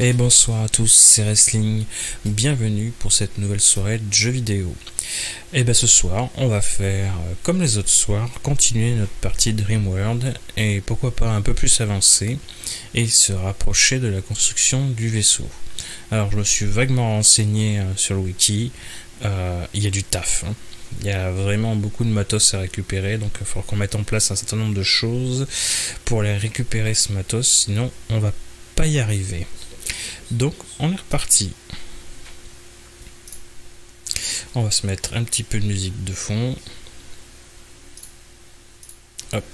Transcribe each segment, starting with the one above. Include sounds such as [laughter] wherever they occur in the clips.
Et bonsoir à tous, c'est Wrestling. Bienvenue pour cette nouvelle soirée de jeux vidéo. Et bien ce soir, on va faire, euh, comme les autres soirs, continuer notre partie Dreamworld et pourquoi pas un peu plus avancer et se rapprocher de la construction du vaisseau. Alors je me suis vaguement renseigné euh, sur le wiki, euh, il y a du taf. Hein. Il y a vraiment beaucoup de matos à récupérer, donc il faut qu'on mette en place un certain nombre de choses pour aller récupérer ce matos, sinon on va pas y arriver. Donc on est reparti. On va se mettre un petit peu de musique de fond. Hop.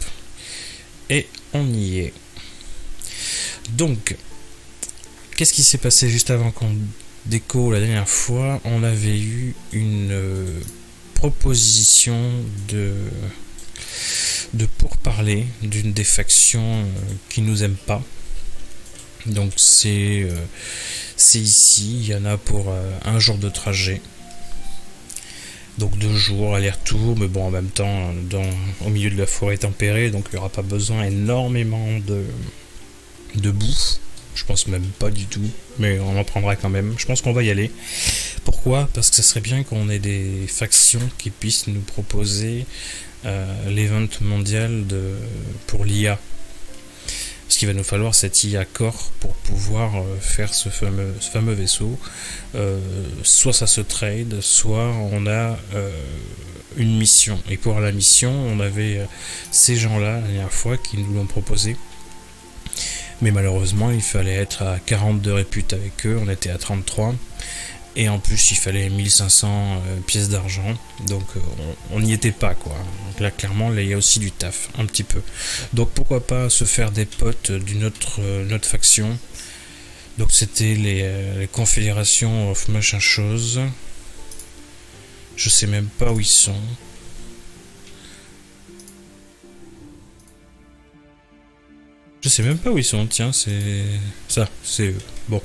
Et on y est. Donc, qu'est-ce qui s'est passé juste avant qu'on déco la dernière fois? On avait eu une euh, proposition de de pourparler d'une des factions euh, qui nous aime pas donc c'est euh, c'est ici, il y en a pour euh, un jour de trajet. Donc deux jours aller-retour, mais bon en même temps dans, au milieu de la forêt tempérée, donc il n'y aura pas besoin énormément de, de bouffe. Je pense même pas du tout, mais on en prendra quand même. Je pense qu'on va y aller. Pourquoi? Parce que ce serait bien qu'on ait des factions qui puissent nous proposer euh, l'event mondial pour l'IA qu'il va nous falloir cet IA pour pouvoir euh, faire ce fameux, fameux vaisseau. Euh, soit ça se trade, soit on a euh, une mission. Et pour la mission, on avait ces gens-là la dernière fois qui nous l'ont proposé. Mais malheureusement, il fallait être à 42 réputes avec eux, on était à 33. Et en plus, il fallait 1500 euh, pièces d'argent. Donc, euh, on n'y était pas, quoi. Là, clairement, là, il y a aussi du taf, un petit peu. Donc, pourquoi pas se faire des potes d'une autre, euh, faction. Donc, c'était les, confédérations of machin chose. Je sais même pas où ils sont. Je sais même pas où ils sont, tiens, c'est ça, c'est Bon.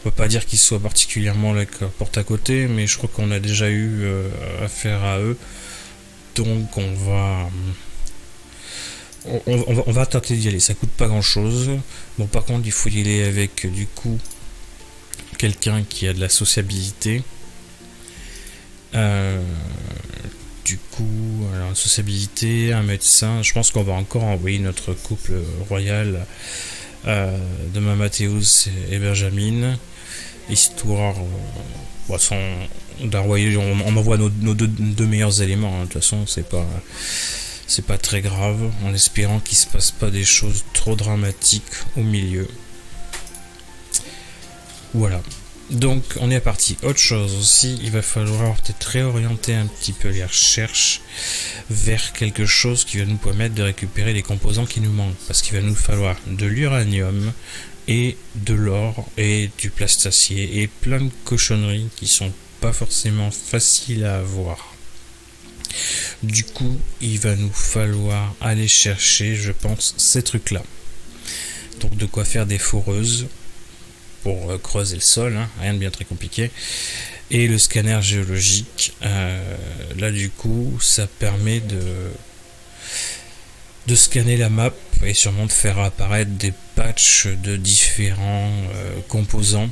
On peut pas dire qu'ils soient particulièrement la porte à côté, mais je crois qu'on a déjà eu euh, affaire à eux. Donc on va, on, va, tenter d'y aller. Ça coûte pas grand chose. Bon, par contre, il faut y aller avec du coup quelqu'un qui a de la sociabilité. Euh, du coup, alors sociabilité, un médecin. Je pense qu'on va encore envoyer notre couple royal euh, de Mathéus et Benjamin histoire euh, on, on, envoie nos, deux, meilleurs éléments hein. de toute façon c'est pas c'est pas très grave en espérant qu'il se passe pas des choses trop dramatiques au milieu voilà donc on est parti. Autre chose aussi, il va falloir peut-être réorienter un petit peu les recherches vers quelque chose qui va nous permettre de récupérer les composants qui nous manquent. Parce qu'il va nous falloir de l'uranium et de l'or et du plastacier et plein de cochonneries qui sont pas forcément faciles à avoir. Du coup, il va nous falloir aller chercher, je pense, ces trucs-là. Donc de quoi faire des foreuses pour euh, creuser le sol, hein, rien de bien très compliqué. Et le scanner géologique, euh, là du coup, ça permet de, de scanner la map et sûrement de faire apparaître des patchs de différents euh, composants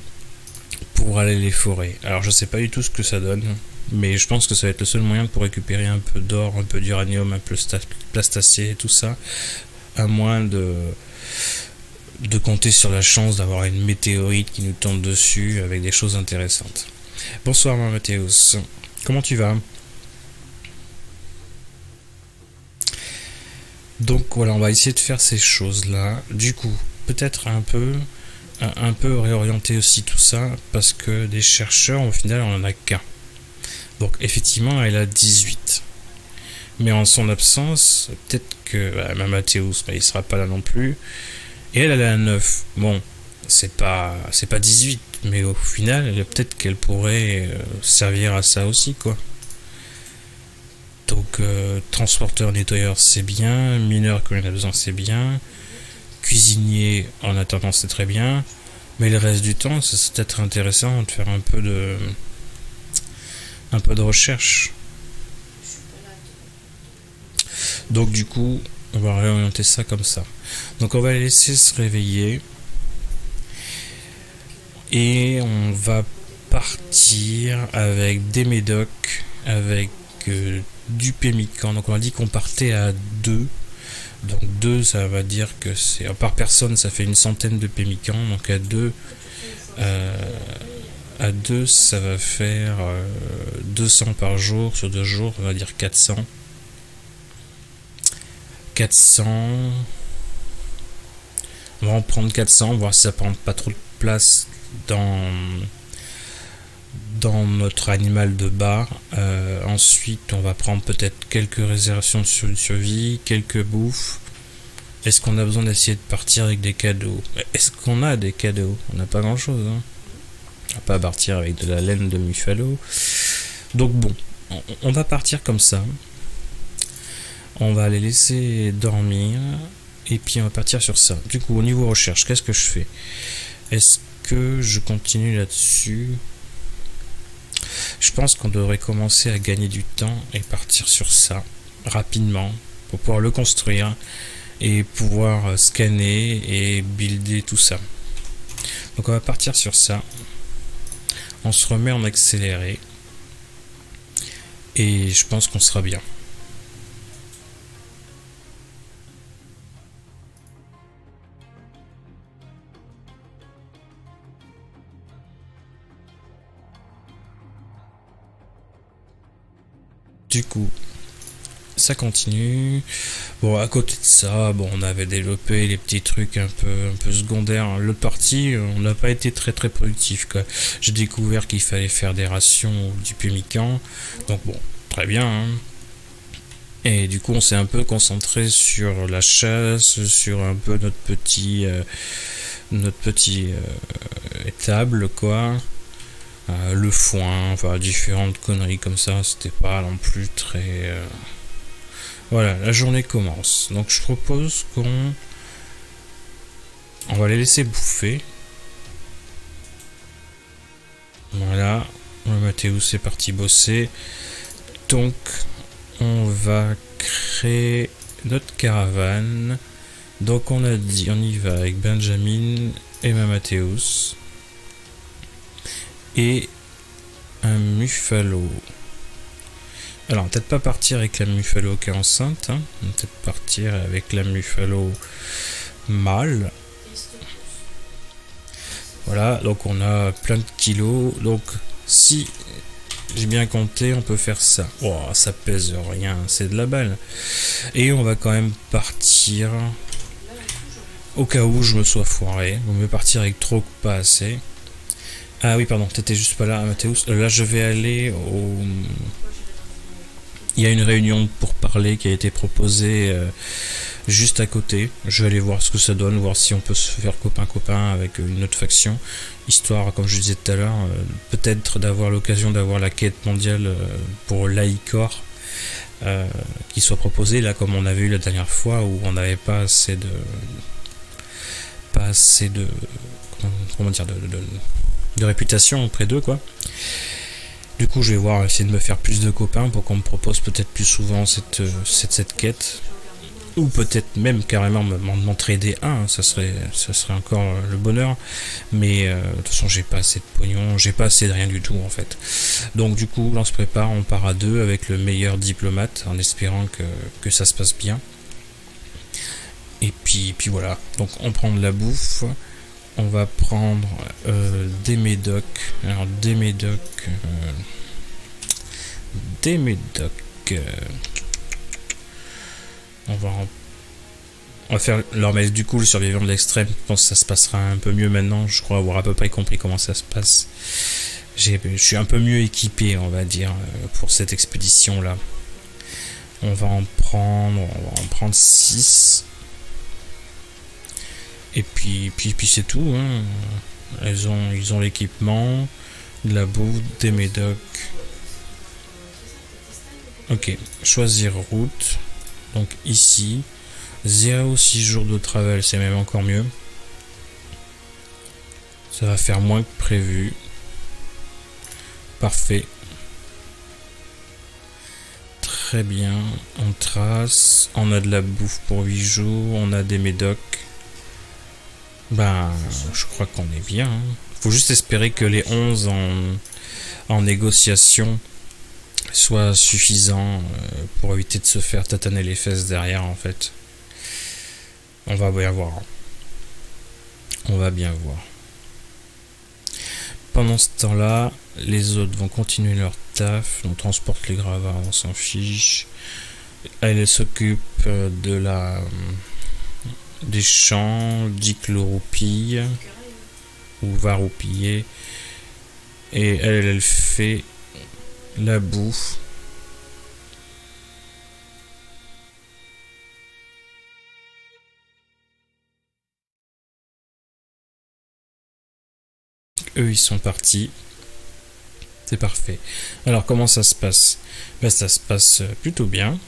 pour aller les forer. Alors je sais pas du tout ce que ça donne, mais je pense que ça va être le seul moyen pour récupérer un peu d'or, un peu d'uranium, un peu de plastacier et tout ça, à moins de de compter sur la chance d'avoir une météorite qui nous tombe dessus avec des choses intéressantes. Bonsoir Mathéus, comment tu vas? Donc voilà, on va essayer de faire ces choses-là. Du coup, peut-être un peu, un, peu réorienter aussi tout ça, parce que des chercheurs, au final, on en a qu'un. Donc effectivement, elle a 18. Mais en son absence, peut-être que bah, ma Mathéus, bah, il sera pas là non plus. Et elle, elle a 9. Bon, c'est pas, c'est pas 18, mais au final, peut-être qu'elle pourrait euh, servir à ça aussi, quoi. Donc, euh, transporteur, nettoyeur, c'est bien. Mineur, quand il a besoin, c'est bien. Cuisinier, en attendant, c'est très bien. Mais le reste du temps, c'est peut-être intéressant de faire un peu de, recherche. Donc, du coup, on va réorienter ça comme ça. Donc on va laisser se réveiller. Et on va partir avec des médocs, avec euh, du pémican. Donc on a dit qu'on partait à deux. Donc deux, ça va dire que c'est par personne, ça fait une centaine de pémicans. Donc à deux, euh, à deux, ça va faire 200 euh, par jour. Sur deux jours, on va dire 400. 400. On va en prendre 400, voir si ça prend pas trop de place dans dans notre animal de bar. Euh, ensuite, on va prendre peut-être quelques réservations sur survie, quelques bouffes. Est-ce qu'on a besoin d'essayer de partir avec des cadeaux? Est-ce qu'on a des cadeaux? On n'a pas grand-chose. Hein on va pas partir avec de la laine de Muffalo. Donc bon, on va partir comme ça. On va les laisser dormir. Et puis on va partir sur ça. Du coup, au niveau recherche, qu'est-ce que je fais? Est-ce que je continue là-dessus? Je pense qu'on devrait commencer à gagner du temps et partir sur ça rapidement pour pouvoir le construire et pouvoir euh, scanner et builder tout ça. Donc on va partir sur ça. On se remet en accéléré. Et je pense qu'on sera bien. Du coup, ça continue. Bon, à côté de ça, bon, on avait développé les petits trucs un peu, un peu secondaires. Le parti, on n'a pas été très très productif. J'ai découvert qu'il fallait faire des rations du pumican. Donc bon, très bien. Hein. Et du coup, on s'est un peu concentré sur la chasse, sur un peu notre petit, euh, notre petit euh, étable, quoi. Euh, le foin, enfin différentes conneries comme ça, c'était pas non plus très... Euh, voilà, la journée commence. Donc je propose qu'on... On va les laisser bouffer. Voilà, Mathéus est parti bosser. Donc on va créer notre caravane. Donc on a dit, on y va avec Benjamin et ma Mathéus et un Muffalo. Alors, peut-être pas partir avec la Muffalo qui est enceinte, hein. peut-être partir avec la Muffalo mâle. Voilà, donc on a plein de kilos. Donc, si j'ai bien compté, on peut faire ça. Oh, ça pèse rien, c'est de la balle. Et on va quand même partir. Au cas où je me sois foiré, on veut partir avec trop pas assez. Ah oui, pardon, t'étais juste pas là, Mathéus. Euh, là, je vais aller au... Il y a une réunion pour parler qui a été proposée euh, juste à côté. Je vais aller voir ce que ça donne, voir si on peut se faire copain-copain avec une autre faction. Histoire, comme je disais tout à l'heure, euh, peut-être d'avoir l'occasion d'avoir la quête mondiale pour l'Aicor qui soit proposée, là, comme on avait eu la dernière fois, où on n'avait pas assez de... Pas assez de... Comment, dire réputation auprès d'eux, quoi. Du coup, je vais voir, essayer de me faire plus de copains pour qu'on me propose peut-être plus souvent cette, euh, cette, cette quête. Ou peut-être même carrément m'entraider un, ça serait, ça serait encore euh, le bonheur. Mais euh, de toute façon, j'ai pas assez de pognon, j'ai pas assez de rien du tout en fait. Donc du coup, on se prépare, on part à deux avec le meilleur diplomate en espérant que, que ça se passe bien. Et puis, puis voilà, donc on prend de la bouffe on va prendre euh, des médocs. Alors des médocs. Euh, des médocs. Euh, on va on va faire leur mettre du coup le survivant de l'extrême. Je pense que ça se passera un peu mieux maintenant. Je crois avoir à peu près compris comment ça se passe. Je suis un peu mieux équipé, on va dire, pour cette expédition là. On va en prendre, on va en prendre 6. Et puis, puis, puis c'est tout. Hein. Elles ont, ils ont l'équipement, de la boue, des médocs. Ok, choisir route. Donc ici, 0,6 jours de travel, c'est même encore mieux. Ça va faire moins que prévu. Parfait. Très bien, on trace. On a de la bouffe pour 8 jours, on a des médocs. Ben, je crois qu'on est bien. Hein. Faut juste espérer que les 11 en, négociation soient suffisants euh, pour éviter de se faire tataner les fesses derrière, en fait. On va bien voir. On va bien voir. Pendant ce temps-là, les autres vont continuer leur taf. On transporte les gravats, on s'en fiche. Elle s'occupe euh, de la euh, des champs, roupille ou va roupiller. Et elle, fait la bouffe. Eux, ils sont partis. C'est parfait. Alors, comment ça se passe? Ben, Ça se passe plutôt bien.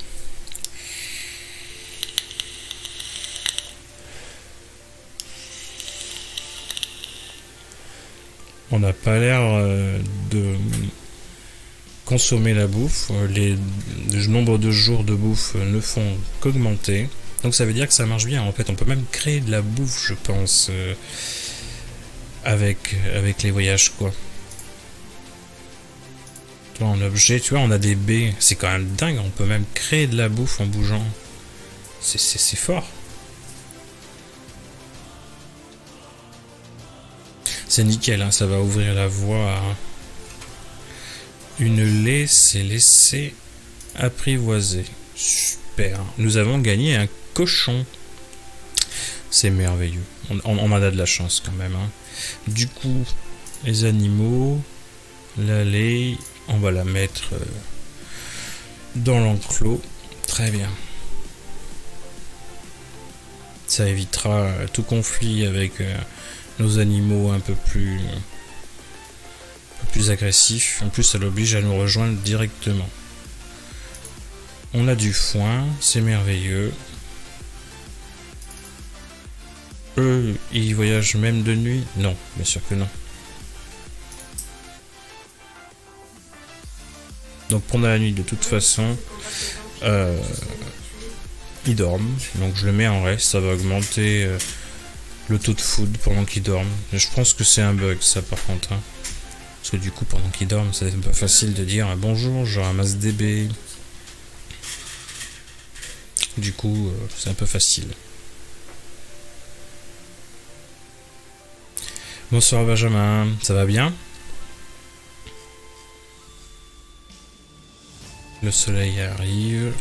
On n'a pas l'air euh, de consommer la bouffe. Euh, les, le nombre de jours de bouffe ne font qu'augmenter. Donc ça veut dire que ça marche bien. En fait, on peut même créer de la bouffe, je pense, euh, avec, avec les voyages, quoi. Toi, en objet, tu vois, on a des baies. C'est quand même dingue. On peut même créer de la bouffe en bougeant. C'est fort. C'est nickel, hein, ça va ouvrir la voie à une lait c'est laissé apprivoiser. Super. Nous avons gagné un cochon. C'est merveilleux. On, on, a de la chance quand même. Hein. Du coup, les animaux, la lait, on va la mettre euh, dans l'enclos. Très bien. Ça évitera tout conflit avec euh, nos animaux un peu plus, agressifs. En plus, ça l'oblige à nous rejoindre directement. On a du foin, c'est merveilleux. Eux, ils voyagent même de nuit? Non, bien sûr que non. Donc pendant la nuit, de toute façon, euh, ils dorment. Donc je le mets en reste, ça va augmenter euh, le taux de food pendant qu'ils dorment. Je pense que c'est un bug ça par contre. Hein. Parce que du coup pendant qu'ils dorment c'est peu facile de dire bonjour je ramasse des baies. Du coup euh, c'est un peu facile. Bonsoir Benjamin, ça va bien? Le soleil arrive.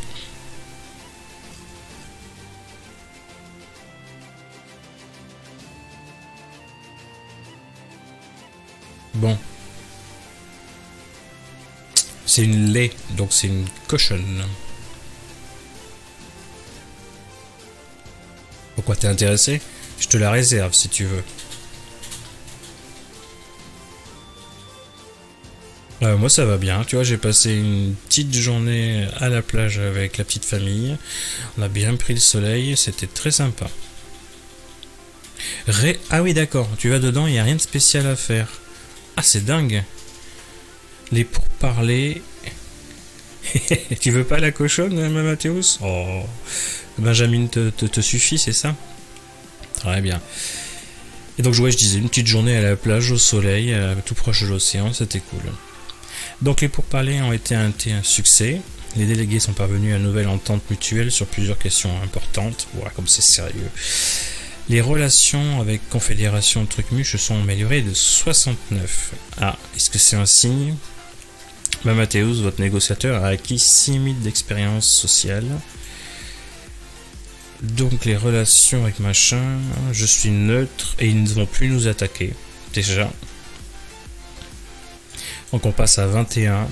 Bon. C'est une lait, donc c'est une cochonne. Pourquoi t'es intéressé? Je te la réserve si tu veux. Euh, moi ça va bien, tu vois, j'ai passé une petite journée à la plage avec la petite famille. On a bien pris le soleil, c'était très sympa. Ah oui d'accord, tu vas dedans, il n'y a rien de spécial à faire. Ah, c'est dingue. Les pourparlers. [laughs] tu veux pas la cochonne, Mathéus? Oh, Benjamin te, te, suffit, c'est ça? Très bien. Et donc, je disais, une petite journée à la plage, au soleil, euh, tout proche de l'océan, c'était cool. Donc, les pourparlers ont été un, un succès. Les délégués sont parvenus à une nouvelle entente mutuelle sur plusieurs questions importantes. Voilà, comme c'est sérieux. Les relations avec Confédération Trucmuche se sont améliorées de 69. Ah, est-ce que c'est un signe? Bah, Mathéus, votre négociateur, a acquis 6000 d'expérience sociale. Donc les relations avec machin, je suis neutre et ils ne vont plus nous attaquer. Déjà. Donc on passe à 21.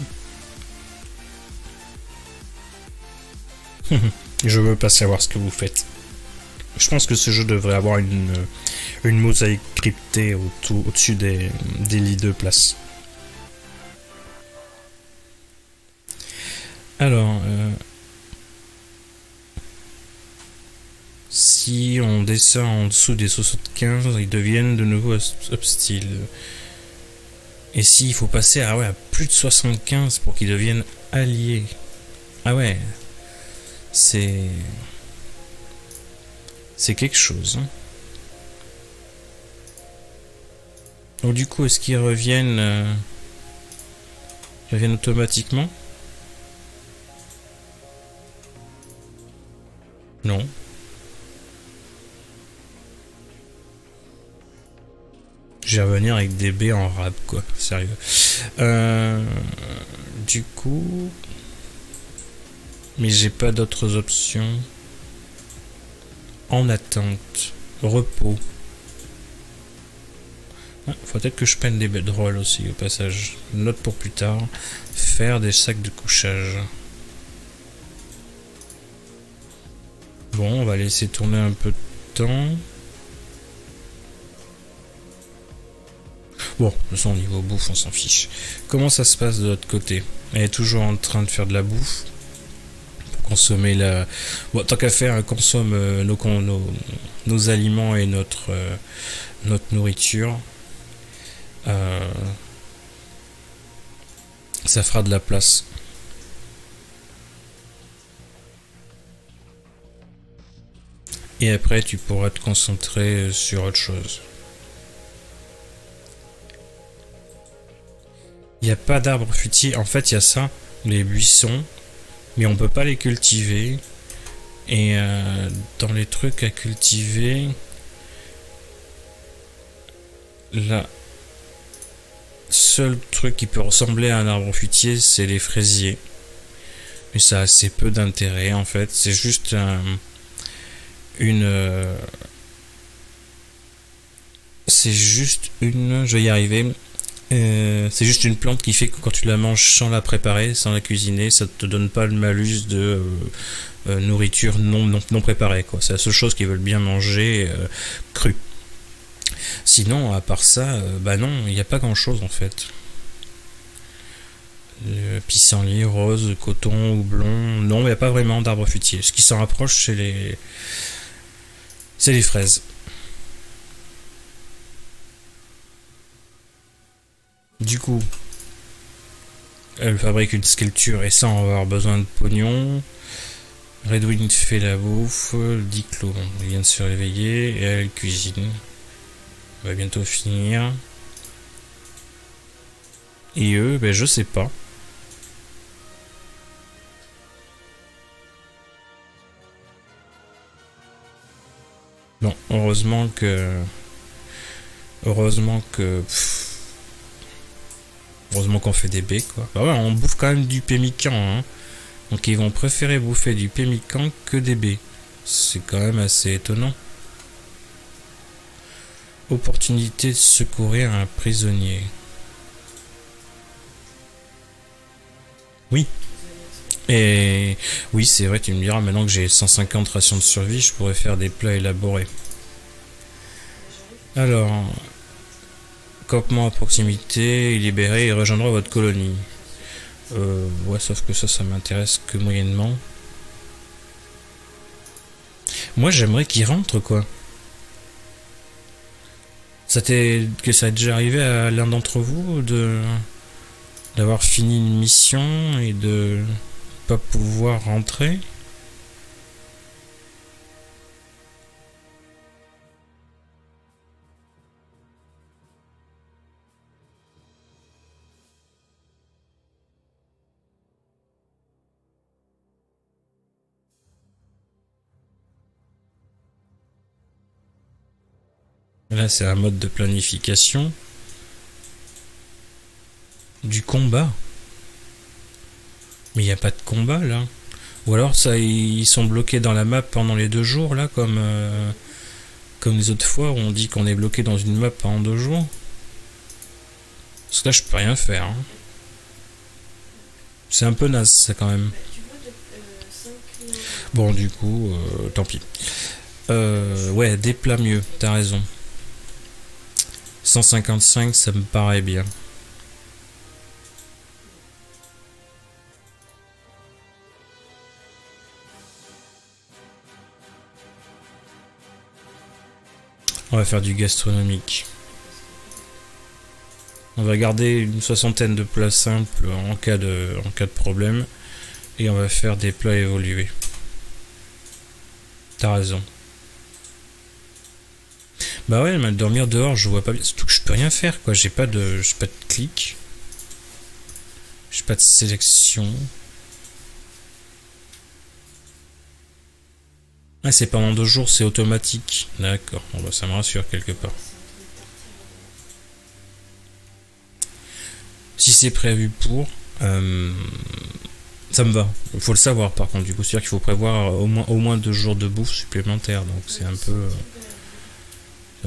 [laughs] je veux pas savoir ce que vous faites. Je pense que ce jeu devrait avoir une, une mosaïque cryptée au-dessus des, des lits de place. Alors, euh, si on descend en dessous des 75, ils deviennent de nouveau hostile. Et s'il faut passer à plus de 75 pour qu'ils deviennent alliés. Ah ouais, c'est... C'est quelque chose. Hein. Donc du coup, est-ce qu'ils reviennent, euh, ils reviennent automatiquement? Non. Je vais revenir avec des B en rap, quoi. Sérieux. Euh, du coup... Mais j'ai pas d'autres options. En attente. Repos. Faut peut-être que je peine des bedrolls aussi au passage. Note pour plus tard. Faire des sacs de couchage. Bon, on va laisser tourner un peu de temps. Bon, de au niveau bouffe, on s'en fiche. Comment ça se passe de l'autre côté? Elle est toujours en train de faire de la bouffe? Consommer la... Bon, tant qu'à faire, consomme euh, nos, aliments et notre, euh, nourriture. Euh, ça fera de la place. Et après, tu pourras te concentrer sur autre chose. Il n'y a pas d'arbres fruitiers. En fait, il y a ça, les buissons, mais on peut pas les cultiver. Et euh, dans les trucs à cultiver, la seul truc qui peut ressembler à un arbre fruitier, c'est les fraisiers. Mais ça a assez peu d'intérêt en fait. C'est juste un une. Euh, c'est juste une. Je vais y arriver. Euh, c'est juste une plante qui fait que quand tu la manges sans la préparer, sans la cuisiner, ça te donne pas le malus de euh, nourriture non, non, préparée. Quoi. C'est la seule chose qu'ils veulent bien manger cru. Sinon, à part ça, bah non, il n'y a pas grand chose en fait. pissenlit, rose, coton, houblon, non, il n'y a pas vraiment d'arbres fruitiers. Ce qui s'en rapproche, c'est les, c'est les fraises. Du coup, elle fabrique une sculpture et sans avoir besoin de pognon. Redwing fait la bouffe, Diclo vient de se réveiller et elle cuisine. On va bientôt finir. Et eux, ben je sais pas. Bon, heureusement que. Heureusement que. Heureusement qu'on fait des baies, quoi. Bah ouais, on bouffe quand même du pémican, hein. Donc ils vont préférer bouffer du pémican que des baies. C'est quand même assez étonnant. Opportunité de secourir un prisonnier. Oui, et oui, c'est vrai, tu me diras, maintenant que j'ai 150 rations de survie, je pourrais faire des plats élaborés. Alors, campement à proximité, libéré et rejoindra votre colonie. Euh, ouais, sauf que ça, ça m'intéresse que moyennement. Moi, j'aimerais qu'il rentre, quoi. Ça que ça a déjà arrivé à l'un d'entre vous de d'avoir fini une mission et de pas pouvoir rentrer? Là, c'est un mode de planification du combat. Mais il n'y a pas de combat là. Ou alors ça, ils sont bloqués dans la map pendant les deux jours là, comme euh, comme les autres fois où on dit qu'on est bloqué dans une map pendant deux jours. Parce que là, je peux rien faire. Hein. C'est un peu naze ça quand même. Bon, du coup, euh, tant pis. Euh, ouais, des plats mieux, t'as raison. 155, ça me paraît bien. On va faire du gastronomique. On va garder une soixantaine de plats simples en cas de, en cas de problème. Et on va faire des plats évolués. T'as raison. Bah ouais, mais dormir dehors, je vois pas bien. Surtout que je peux rien faire, quoi. J'ai pas de, j'ai pas de clic. J'ai pas de sélection. Ah, c'est pendant deux jours, c'est automatique. D'accord. Bon, bah, ça me rassure quelque part. Si c'est prévu pour, euh, ça me va. Il faut le savoir par contre. Du coup, c'est-à-dire qu'il faut prévoir au moins, au moins deux jours de bouffe supplémentaire. Donc c'est un peu. euh,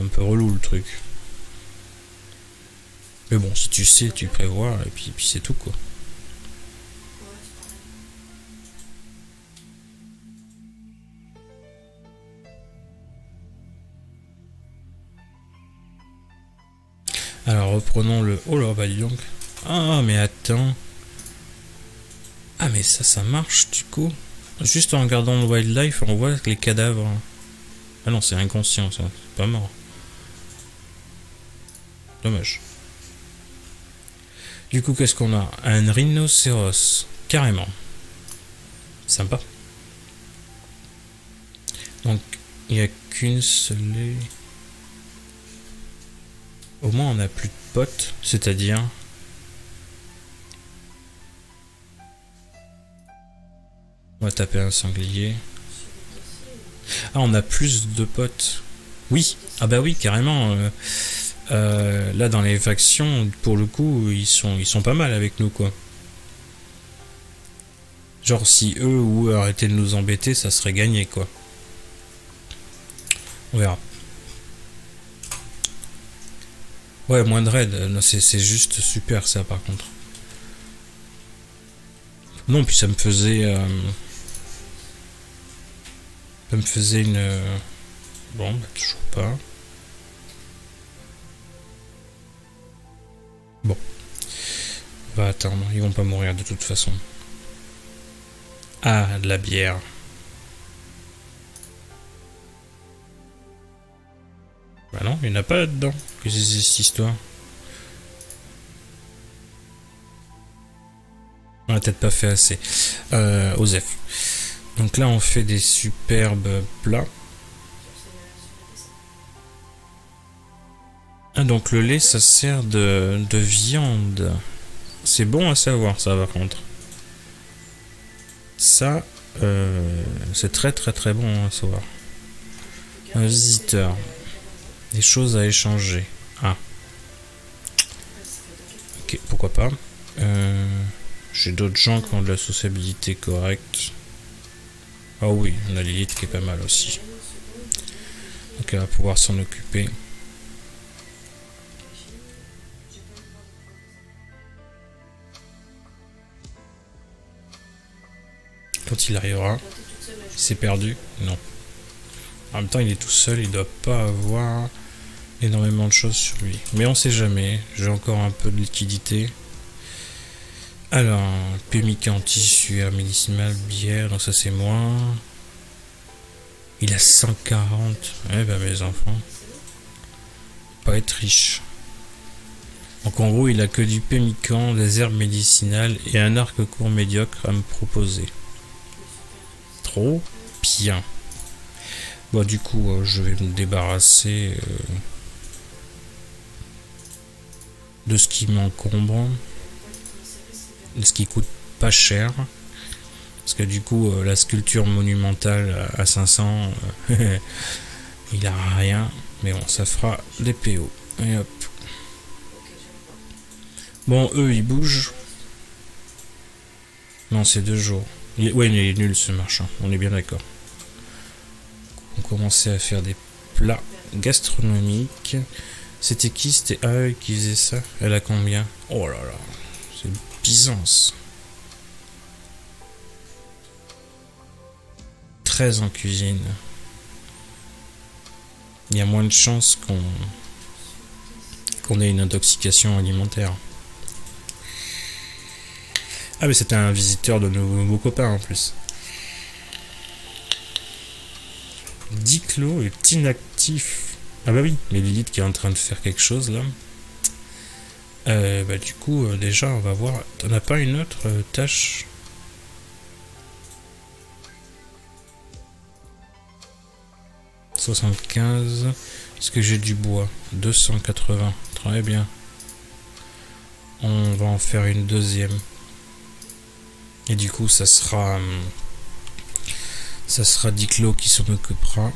un peu relou le truc. Mais bon, si tu sais, tu prévois, et puis, c'est tout quoi. Alors reprenons le. Oh là, bah dis donc. Ah, mais attends. Ah, mais ça, ça marche du coup. Juste en regardant le wildlife, on voit les cadavres. Ah non, c'est inconscient ça. C'est pas mort. Dommage. Du coup, qu'est-ce qu'on a? Un rhinocéros. Carrément. Sympa. Donc, il n'y a qu'une seule. Au moins, on n'a plus de potes. C'est-à-dire. On va taper un sanglier. Ah, on a plus de potes. Oui. Ah bah oui, carrément. euh, euh, là, dans les factions, pour le coup, ils sont, pas mal avec nous, quoi. Genre, si eux ou eux arrêtaient de nous embêter, ça serait gagné, quoi. On verra. Ouais, moins de C'est c'est juste super, ça, par contre. Non, puis ça me faisait... euh, Ça me faisait une... euh, Bon, bah, toujours pas. Attendre, ils vont pas mourir de toute façon. Ah, de la bière. Bah non, il n'y en a pas là-dedans. Que c'est cette histoire On a peut-être pas fait assez. Euh, Osef. Donc là, on fait des superbes plats. Ah, donc le lait, ça sert de, de viande. C'est bon à savoir, ça, par contre. Ça, euh, c'est très très très bon à savoir. Un visiteur. Des choses à échanger. Ah. Ok, pourquoi pas. Euh, J'ai d'autres gens qui ont de la sociabilité correcte. Ah oui, on a Lilith qui est pas mal aussi. Donc elle va pouvoir s'en occuper. Quand il arrivera, c'est perdu Non. En même temps, il est tout seul, il doit pas avoir énormément de choses sur lui. Mais on sait jamais, j'ai encore un peu de liquidité. Alors, pemmican en tissu, air médicinal, bière, donc ça c'est moins. Il a 140. Eh ben mes enfants. Pas être riche. Donc en gros, il a que du pemmican, des herbes médicinales et un arc court médiocre à me proposer. Trop bien. Bon, du coup, euh, je vais me débarrasser euh, de ce qui m'encombre, de ce qui coûte pas cher. Parce que du coup, euh, la sculpture monumentale à 500, euh, [laughs] il a rien. Mais bon, ça fera des PO. Et hop. Bon, eux, ils bougent. Non, c'est deux jours. Il- Ouais, il est nul ce marchand, on est bien d'accord. On commençait à faire des plats gastronomiques. C'était qui? C'était Aïe qui faisait ça? Elle a combien? Oh là là, c'est Byzance. 13 en cuisine. Il y a moins de chances qu'on qu'on ait une intoxication alimentaire. Ah mais c'était un visiteur de nos nouveaux copains en plus. Diclo est inactif. Ah bah oui, mais Lilith qui est en train de faire quelque chose là. Euh, bah du coup, euh, déjà, on va voir. T'en as pas une autre euh, tâche? 75. Est-ce que j'ai du bois? 280. Très bien. On va en faire une deuxième. Et du coup, ça sera... Hum, ça sera Diclo qui s'en occupera.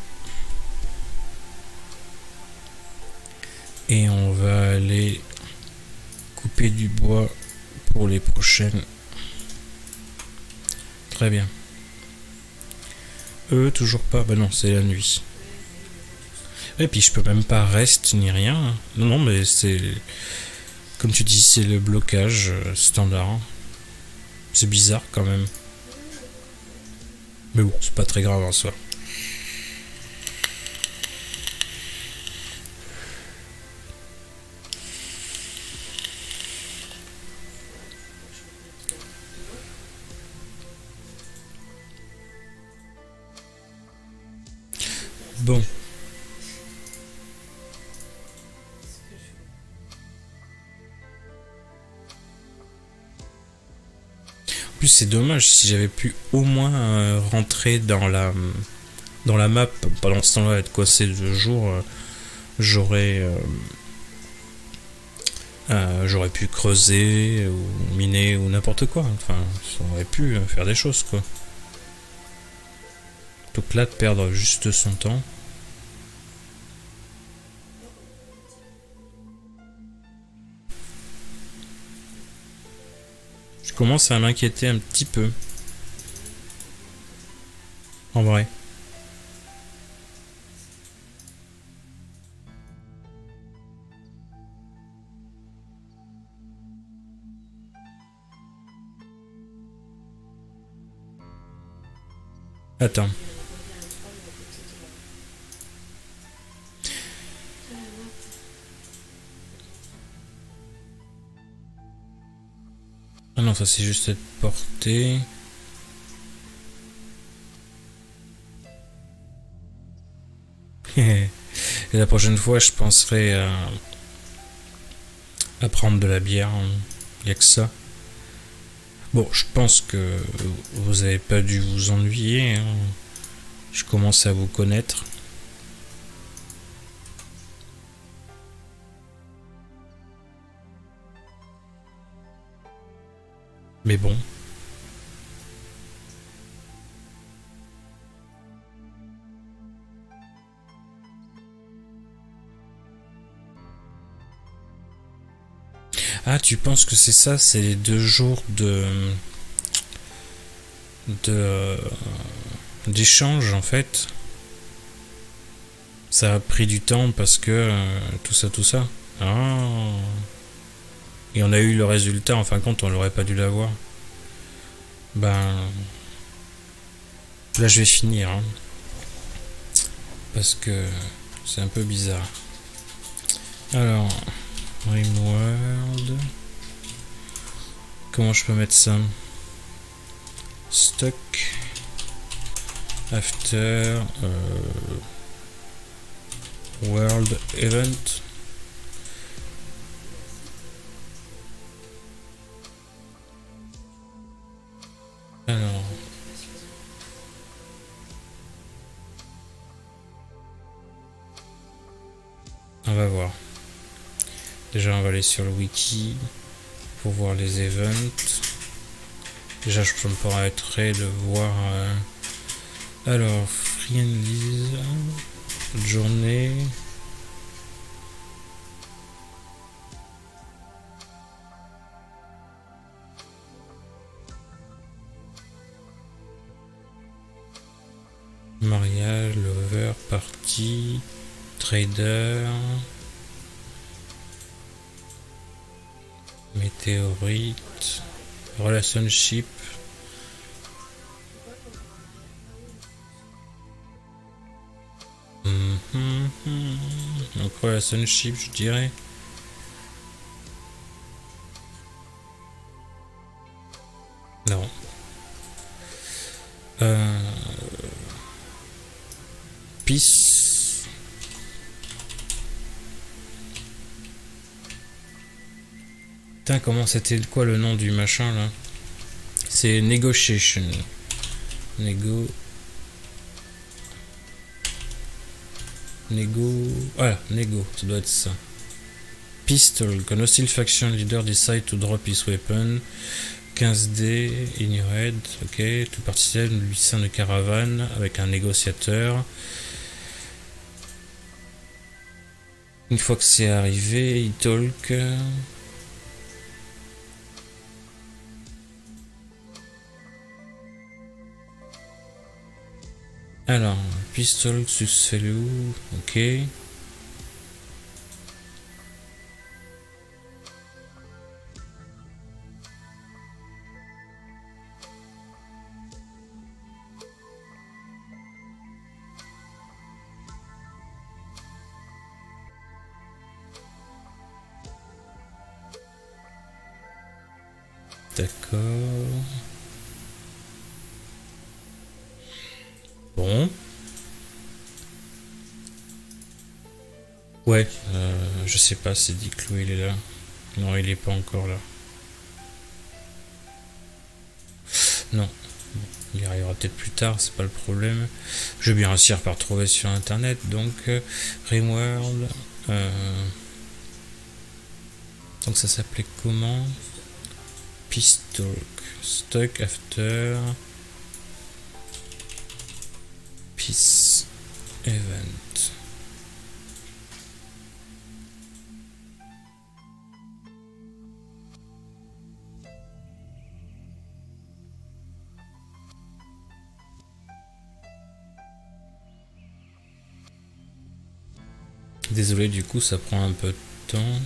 Et on va aller couper du bois pour les prochaines. Très bien. Eux, toujours pas. Bah non, c'est la nuit. Et puis je peux même pas rester ni rien. Non, non, mais c'est... Comme tu dis, c'est le blocage euh, standard. C'est bizarre quand même. Mais bon, c'est pas très grave en soi. C'est dommage si j'avais pu au moins euh, rentrer dans la dans la map pendant ce temps-là, être coincé deux jours, euh, j'aurais euh, j'aurais pu creuser ou miner ou n'importe quoi. Enfin, j'aurais pu faire des choses quoi. Donc là, de perdre juste son temps. Commence à m'inquiéter un petit peu. En vrai. Attends. Ça c'est juste être porté. [laughs] Et la prochaine fois, je penserai à, à prendre de la bière. Il n'y a que ça. Bon, je pense que vous n'avez pas dû vous ennuyer. Hein. Je commence à vous connaître. Mais bon. Ah, tu penses que c'est ça, c'est les deux jours de de d'échange en fait? Ça a pris du temps parce que euh, tout ça, tout ça. Ah. Et on a eu le résultat, en fin de compte, on n'aurait pas dû l'avoir. Ben. Là, je vais finir. Hein. parce que c'est un peu bizarre. Alors, Rimworld. Comment je peux mettre ça? Stock. After. Euh, world Event. Déjà, on va aller sur le wiki pour voir les events. Déjà, je me permettrai de voir. Euh, alors, friendlies, journée. mariage, lover, party, trader, météorite, relationship. Mm Donc relationship, je dirais. Non. Euh... Peace. Putain, comment c'était quoi le nom du machin là C'est Negotiation. Nego. Nego. Voilà, Nego, ça doit être ça. Pistol. Quand hostile faction leader decide to drop his weapon. 15D, ignored, ok. Tout partisan, 800 de caravane avec un négociateur. Une fois que c'est arrivé, il talk. Pistol, Susfelu, ok. Sais pas si Diclo il est là. Non, il est pas encore là. Non. il arrivera peut-être plus tard, c'est pas le problème. Je vais bien réussir par trouver sur internet. Donc, euh, Rimworld. Euh, donc ça s'appelait comment? Pistol. Stuck after. Peace Event. Désolé, du coup, ça prend un peu de temps.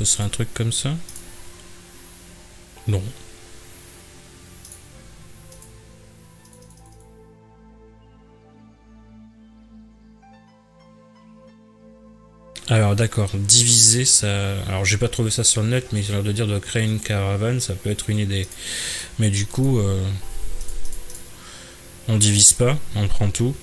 Ce serait un truc comme ça? Non. Alors d'accord, diviser ça... Alors j'ai pas trouvé ça sur le net, mais il a l'air de dire de créer une caravane, ça peut être une idée. Mais du coup, euh, on divise pas, on prend tout.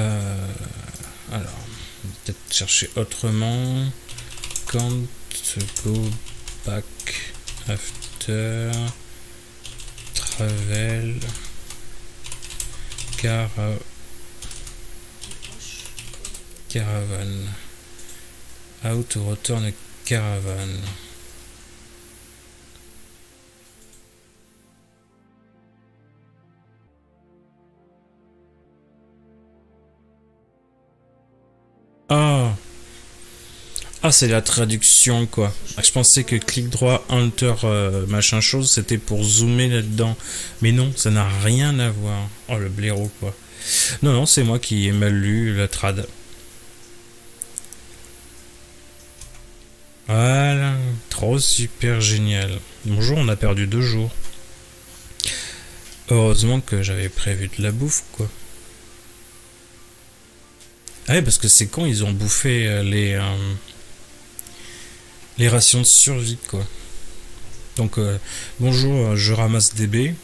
Euh, alors, peut-être chercher autrement. Can't go back after travel. Car caravane how to return caravan c'est la traduction quoi je pensais que clic droit enter euh, machin chose c'était pour zoomer là dedans mais non ça n'a rien à voir oh le blaireau quoi non non c'est moi qui ai mal lu la trad Voilà, trop super génial. Bonjour, on a perdu deux jours. Heureusement que j'avais prévu de la bouffe, quoi. Ah parce que c'est quand ils ont bouffé euh, les, euh, les rations de survie, quoi. Donc, euh, bonjour, je ramasse des baies,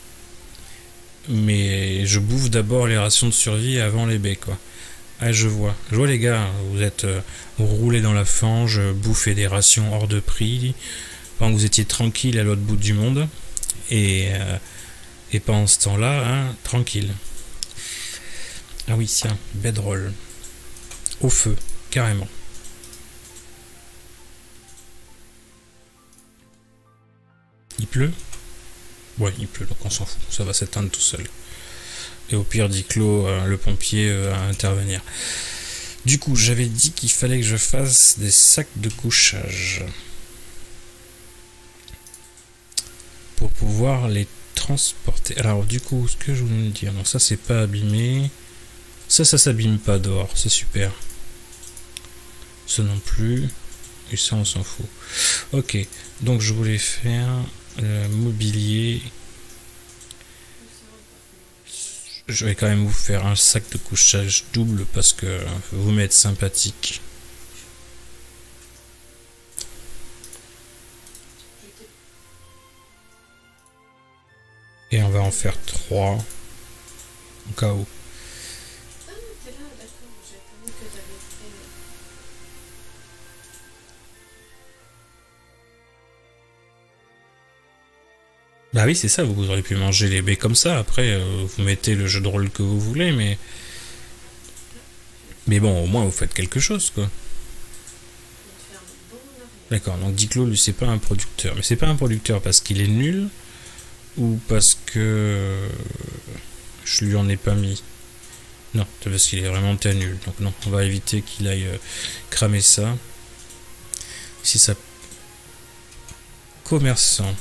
mais je bouffe d'abord les rations de survie avant les baies, quoi. Ah, je vois. Je vois les gars, vous êtes euh, roulés dans la fange, bouffez des rations hors de prix, pendant que vous étiez tranquille à l'autre bout du monde. Et, euh, et pendant ce temps-là, hein, tranquille. Ah oui, tiens, bedroll. Au feu, carrément. Il pleut Ouais, il pleut, donc on s'en fout. Ça va s'éteindre tout seul. Et au pire, dit Clo, euh, le pompier, euh, à intervenir. Du coup, j'avais dit qu'il fallait que je fasse des sacs de couchage. Pour pouvoir les transporter. Alors du coup, ce que je voulais dire, non ça c'est pas abîmé. Ça, ça s'abîme pas dehors, c'est super. Ça non plus. Et ça on s'en fout. Ok, donc je voulais faire le mobilier. Je vais quand même vous faire un sac de couchage double parce que vous m'êtes sympathique. Et on va en faire trois. Au cas où. Bah oui, c'est ça, vous auriez pu manger les baies comme ça. Après, euh, vous mettez le jeu de rôle que vous voulez, mais. Mais bon, au moins vous faites quelque chose, quoi. D'accord, donc Diclo, lui, c'est pas un producteur. Mais c'est pas un producteur parce qu'il est nul ou parce que je lui en ai pas mis? Non, c'est parce qu'il est vraiment très nul. Donc non, on va éviter qu'il aille euh, cramer ça. Si ça... Commerçant.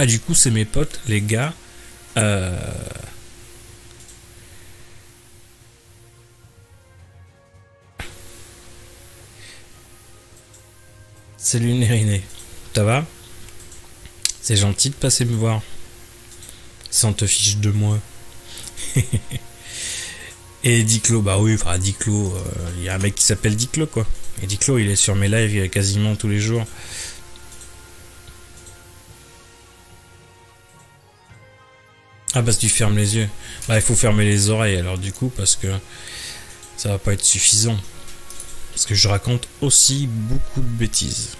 Ah, du coup, c'est mes potes, les gars. Euh... Salut Nériné. Ça va? C'est gentil de passer me voir. Sans te fiche de moi. [laughs] Et Diclo, bah oui, enfin Diclo, euh, il y a un mec qui s'appelle Diclo quoi. Et Diclo, il est sur mes lives euh, quasiment tous les jours. Ah bah si tu fermes les yeux. Bah il faut fermer les oreilles alors du coup parce que ça va pas être suffisant. Parce que je raconte aussi beaucoup de bêtises.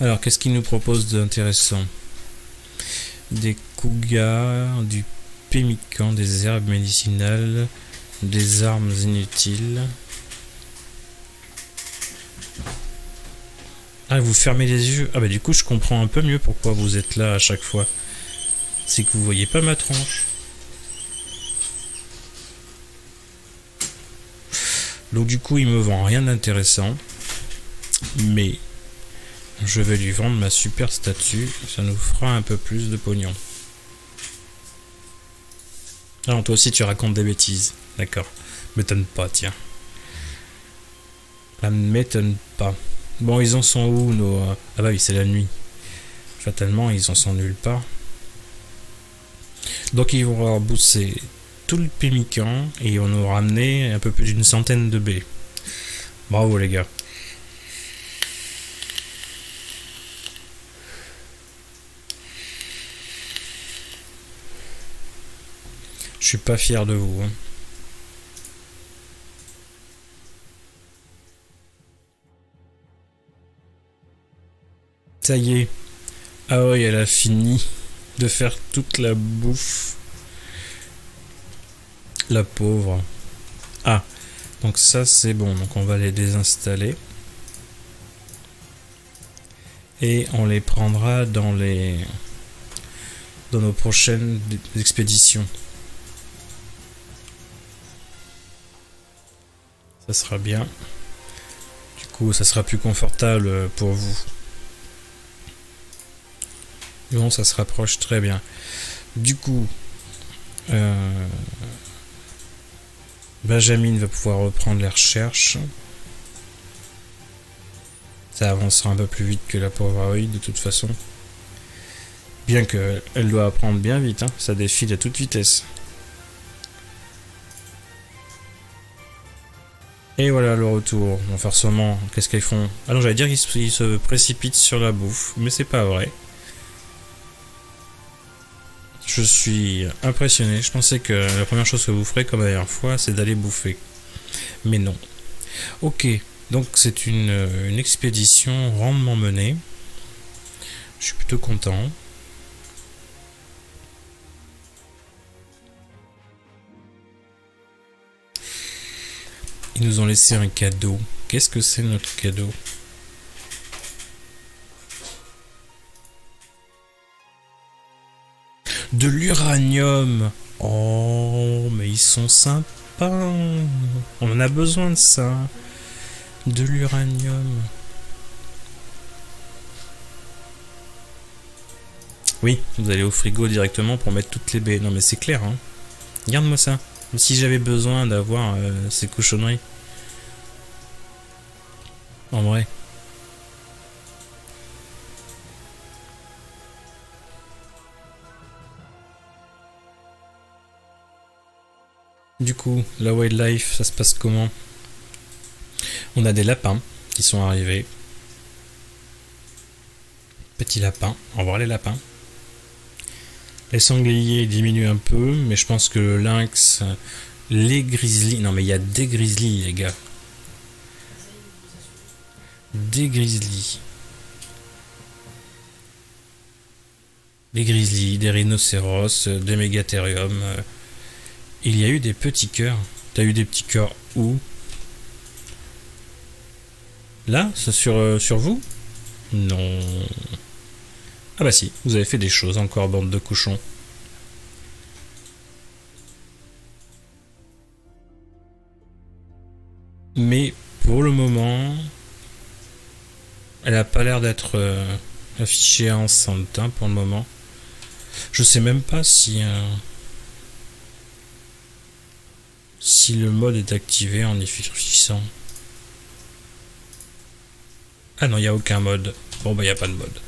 Alors, qu'est-ce qu'il nous propose d'intéressant? Des cougas, du pémican, des herbes médicinales, des armes inutiles. Vous fermez les yeux. Ah bah du coup, je comprends un peu mieux pourquoi vous êtes là à chaque fois. C'est que vous voyez pas ma tronche. Donc du coup, il me vend rien d'intéressant. Mais je vais lui vendre ma super statue. Ça nous fera un peu plus de pognon. Alors toi aussi tu racontes des bêtises. D'accord. M'étonne pas, tiens. Ça ne m'étonne pas. Bon, ils en sont où nos... euh, Ah bah oui, c'est la nuit. Fatalement, ils en sont nulle part. Donc ils vont avoir tout le pémican et ils vont nous ramener un peu plus d'une centaine de baies. Bravo les gars. Je suis pas fier de vous. hein. Ça y est. Ah oui, elle a fini de faire toute la bouffe. La pauvre. Ah, donc ça c'est bon. Donc on va les désinstaller. Et on les prendra dans les dans nos prochaines expéditions. Ça sera bien. Du coup, ça sera plus confortable pour vous. Bon, ça se rapproche très bien. Du coup, euh, Benjamin va pouvoir reprendre les recherches. Ça avancera un peu plus vite que la pauvre Aoi, de toute façon. Bien que elle doit apprendre bien vite, hein. ça défile à toute vitesse. Et voilà le retour. Bon, forcément, qu'est-ce qu'ils font? Ah non, j'allais dire qu'ils se, ils se précipitent sur la bouffe, mais c'est pas vrai. Je suis impressionné. Je pensais que la première chose que vous ferez comme la dernière fois, c'est d'aller bouffer. Mais non. Ok, donc c'est une, une expédition rondement menée. Je suis plutôt content. Ils nous ont laissé un cadeau. Qu'est-ce que c'est notre cadeau? De l'uranium. Oh, mais ils sont sympas. On en a besoin de ça. De l'uranium. Oui, vous allez au frigo directement pour mettre toutes les baies. Non mais c'est clair, hein. Garde-moi ça. Si j'avais besoin d'avoir euh, ces cochonneries. En vrai. Du coup, la wildlife, ça se passe comment? On a des lapins qui sont arrivés. Petits lapins. Au revoir les lapins. Les sangliers diminuent un peu, mais je pense que le lynx, les grizzlies. Non, mais il y a des grizzlies, les gars. Des grizzlies. Des grizzlies, des rhinocéros, des mégathériums. Il y a eu des petits cœurs. T'as eu des petits cœurs où? Là sur, euh, sur vous? Non. Ah bah si, vous avez fait des choses encore, bande de cochons. Mais pour le moment, elle a pas l'air d'être euh, affichée enceinte hein, pour le moment. Je sais même pas si euh, si le mode est activé en efficientant. Ah non, il n'y a aucun mode. Bon bah il n'y a pas de mode.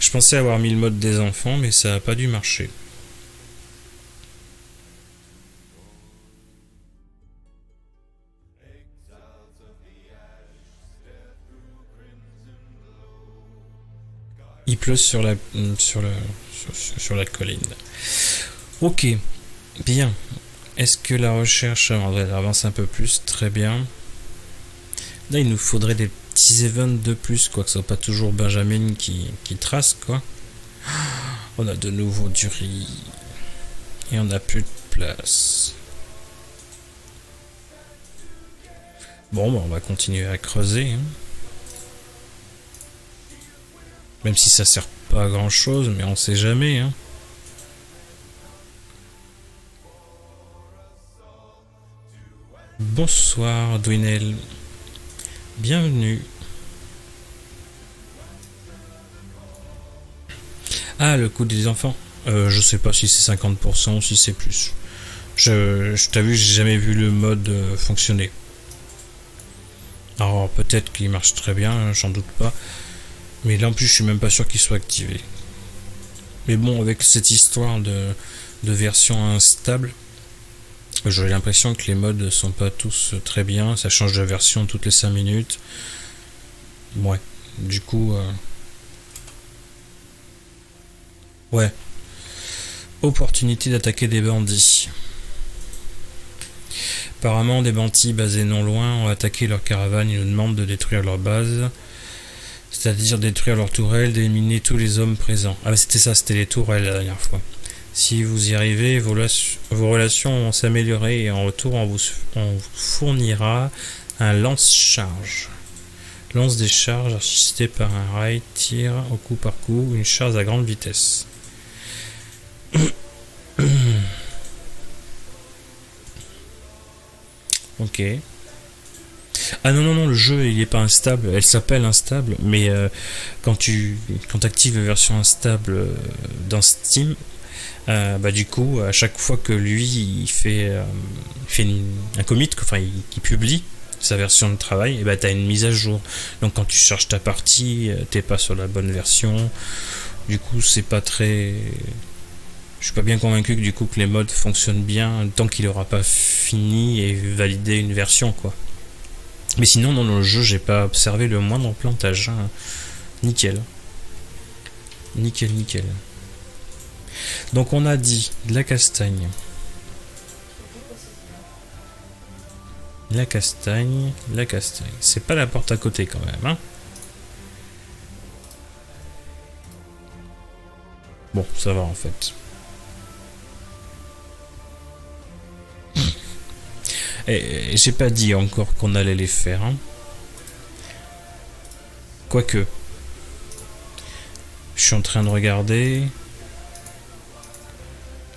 Je pensais avoir mis le mode des enfants, mais ça n'a pas dû marcher. Il pleut sur la, sur, le, sur, la colline. Ok, bien. Est-ce que la recherche avance un peu plus Très bien. Là, il nous faudrait des petits events de plus, quoi, que ce soit pas toujours Benjamin qui, qui trace, quoi. [gasps] On a de nouveau du riz. Et on n'a plus de place. Bon, bah, on va continuer à creuser. Hein. Même si ça sert pas à grand chose, mais on sait jamais. Hein. Bonsoir, Dwinel. Bienvenue. Ah, le coût des enfants. Euh, je sais pas si c'est 50% ou si c'est plus. Je, je t'avoue, j'ai jamais vu le mode euh, fonctionner. Alors peut-être qu'il marche très bien, j'en doute pas. Mais là en plus, je suis même pas sûr qu'il soit activé. Mais bon, avec cette histoire de version instable, j'ai l'impression que les modes sont pas tous très bien, ça change de version toutes les 5 minutes. Ouais, du coup... Euh, ouais. Opportunité d'attaquer des bandits. Apparemment, des bandits basés non loin ont attaqué leur caravane et nous demandent de détruire leur base. C'est-à-dire détruire leur tourelle, d'éliminer tous les hommes présents. Ah, c'était ça, c'était les tourelles la dernière fois. Si vous y arrivez, vos, relations vont s'améliorer et en retour, on vous, fournira un lance-charge. Lance des charges assisté par un rail, tire au coup par coup, une charge à grande vitesse. [coughs] ok. Ah non, non, non, le jeu il est pas instable, elle s'appelle instable, mais euh, quand tu quand actives la version instable euh, dans Steam, euh, bah, du coup, à chaque fois que lui il fait, euh, fait un commit, enfin il, publie sa version de travail, et bah t'as une mise à jour. Donc quand tu charges ta partie, euh, t'es pas sur la bonne version. Du coup, c'est pas très. Je suis pas bien convaincu que du coup que les modes fonctionnent bien tant qu'il aura pas fini et validé une version quoi. Mais sinon dans le jeu j'ai pas observé le moindre plantage. Hein. Nickel. Nickel, nickel. Donc on a dit la castagne. La castagne, la castagne. C'est pas la porte à côté quand même, hein Bon, ça va en fait. Et, j'ai pas dit encore qu'on allait les faire, hein Quoique. Je suis en train de regarder.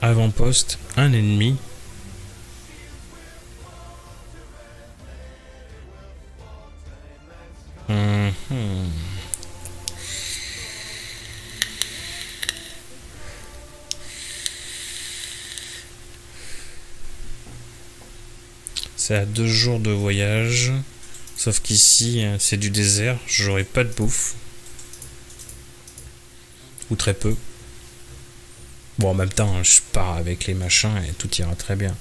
Avant-poste, un ennemi. Mhm. C'est à deux jours de voyage. Sauf qu'ici, hein, c'est du désert. J'aurai pas de bouffe. Ou très peu. Bon, en même temps, je pars avec les machins et tout ira très bien.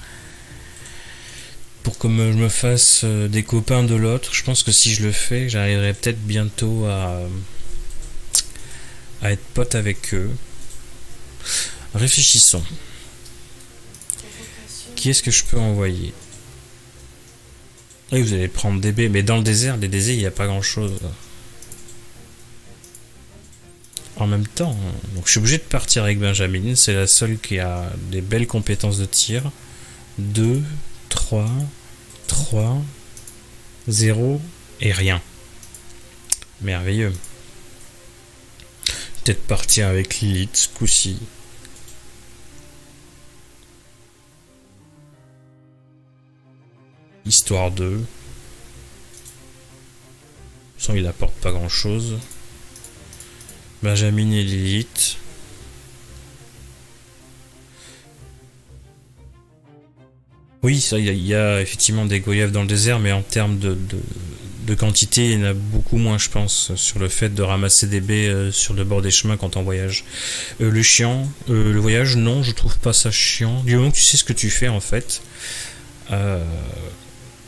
Pour que je me fasse euh, des copains de l'autre, je pense que si je le fais, j'arriverai peut-être bientôt à, être pote avec eux. Réfléchissons. Qui est-ce que je peux envoyer? Oui, vous allez prendre des baies, mais dans le désert, les déserts, il n'y a pas grand-chose. En même temps, donc je suis obligé de partir avec Benjamin. C'est la seule qui a des belles compétences de tir. 2, 3, 3, 0 et rien. Merveilleux. Peut-être partir avec Lilith ce coup-ci. Histoire 2. Sans il apporte pas grand chose. Benjamin et Lilith. Oui, ça, il y, a- effectivement des goyaves dans le désert, mais en termes de, de, quantité, il y en a beaucoup moins, je pense, sur le fait de ramasser des baies euh, sur le bord des chemins quand on voyage. Euh, le chiant, euh, le voyage, non, je trouve pas ça chiant. Du moment que tu sais ce que tu fais, en fait,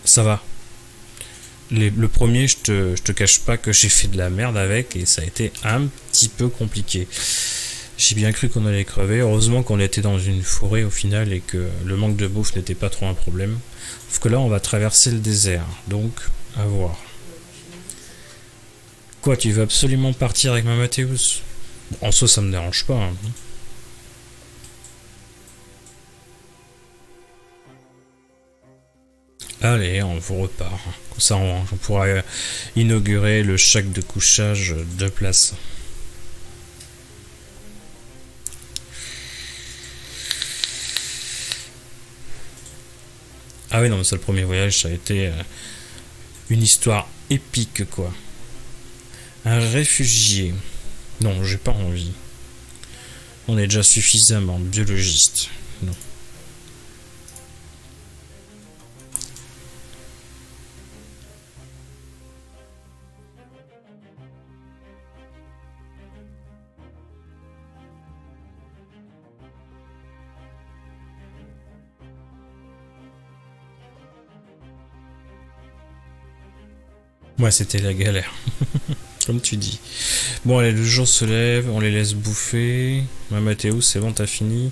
ça va. Le premier, je te, te cache pas que j'ai fait de la merde avec et ça a été un petit peu compliqué. J'ai bien cru qu'on allait crever. Heureusement qu'on était dans une forêt au final et que le manque de bouffe n'était pas trop un problème. Sauf que là, on va traverser le désert. Donc, à voir. Quoi, tu veux absolument partir avec ma Mathéus? En soi, ça me dérange pas. hein. Allez, on vous repart. Comme ça, on, pourra euh, inaugurer le chac de couchage de place. Ah oui, non, mais ça, le premier voyage, ça a été euh, une histoire épique, quoi. Un réfugié. Non, j'ai pas envie. On est déjà suffisamment biologiste. Non. Ouais, c'était la galère. [laughs] Comme tu dis. Bon, allez, le jour se lève, on les laisse bouffer. Ma Mathéo, c'est bon, t'as fini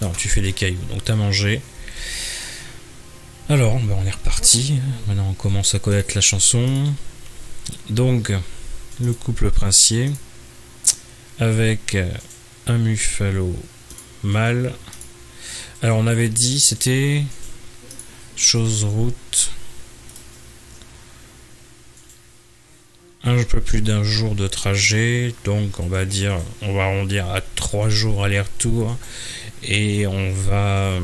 Non, tu fais des cailloux, donc t'as mangé. Alors, ben, on est reparti. Maintenant, on commence à connaître la chanson. Donc, le couple princier avec euh, un Muffalo mâle. Alors, on avait dit, c'était chose route. Peu plus d'un jour de trajet, donc on va dire, on va arrondir à trois jours aller-retour, et on va euh,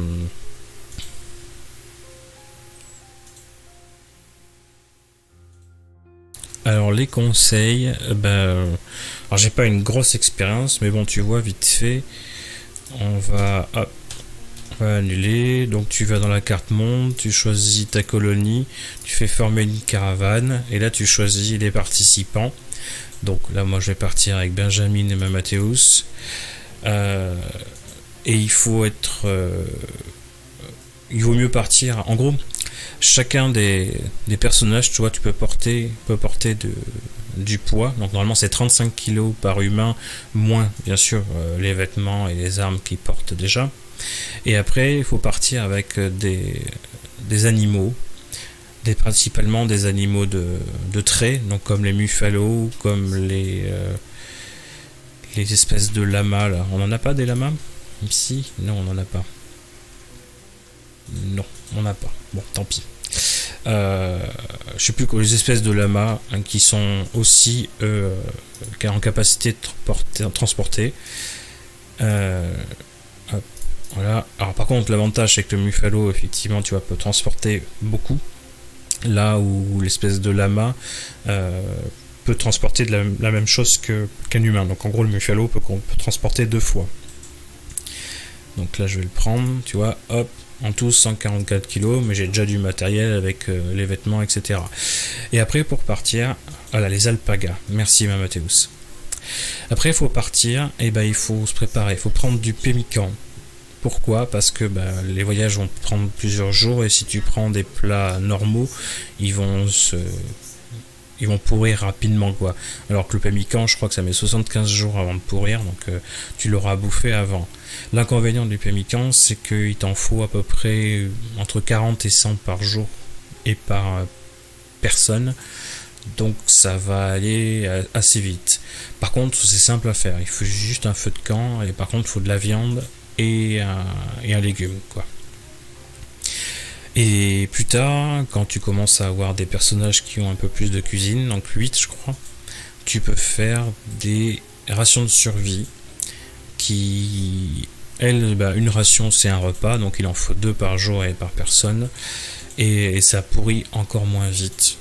Alors les conseils, euh, ben, alors j'ai pas une grosse expérience, mais bon tu vois vite fait, on va, hop, annuler. Donc tu vas dans la carte monde, tu choisis ta colonie, tu fais former une caravane, et là tu choisis les participants. Donc là moi je vais partir avec Benjamin et ma Mathéus. Euh, et il faut être, euh, il vaut mieux partir. En gros, chacun des, personnages, tu vois, tu peux porter, peut porter du poids. Donc normalement c'est 35 kg par humain, moins bien sûr euh, les vêtements et les armes qu'ils portent déjà. Et après il faut partir avec euh, des, animaux, des, principalement des animaux de, trait, donc comme les muffalos, comme les, euh, les espèces de lamas là. On en a pas des lamas? Ici Non, on en a pas. Non, on n'a pas. Bon, tant pis. Euh, je sais plus quoi, les espèces de lamas hein, qui sont aussi euh, en capacité de transporter. transporter. Voilà. Alors par contre, l'avantage c'est que le Muffalo, effectivement, tu vois, peut transporter beaucoup. Là où l'espèce de lama euh, peut transporter de la, même chose qu'un humain. Donc en gros, le Muffalo peut, transporter deux fois. Donc là, je vais le prendre, tu vois, hop, En tout 144 kilos, mais j'ai déjà du matériel avec euh, les vêtements, etc. Et après pour partir, voilà les alpagas. Merci ma Mathéus. Après il faut partir, et ben il faut se préparer, il faut prendre du pémican. Pourquoi? Parce que bah, les voyages vont prendre plusieurs jours et si tu prends des plats normaux, ils vont se ils vont pourrir rapidement quoi. Alors que le pémican, je crois que ça met 75 jours avant de pourrir, donc euh, tu l'auras bouffé avant. L'inconvénient du pémican, c'est qu'il t'en faut à peu près entre 40 et 100 par jour et par euh, personne. Donc ça va aller euh, assez vite. Par contre, c'est simple à faire. Il faut juste un feu de camp et par contre, il faut de la viande et un, légume quoi. Et plus tard, quand tu commences à avoir des personnages qui ont un peu plus de cuisine, donc 8 je crois, tu peux faire des rations de survie qui, elle, bah, une ration c'est un repas, donc il en faut deux par jour et par personne, et, ça pourrit encore moins vite.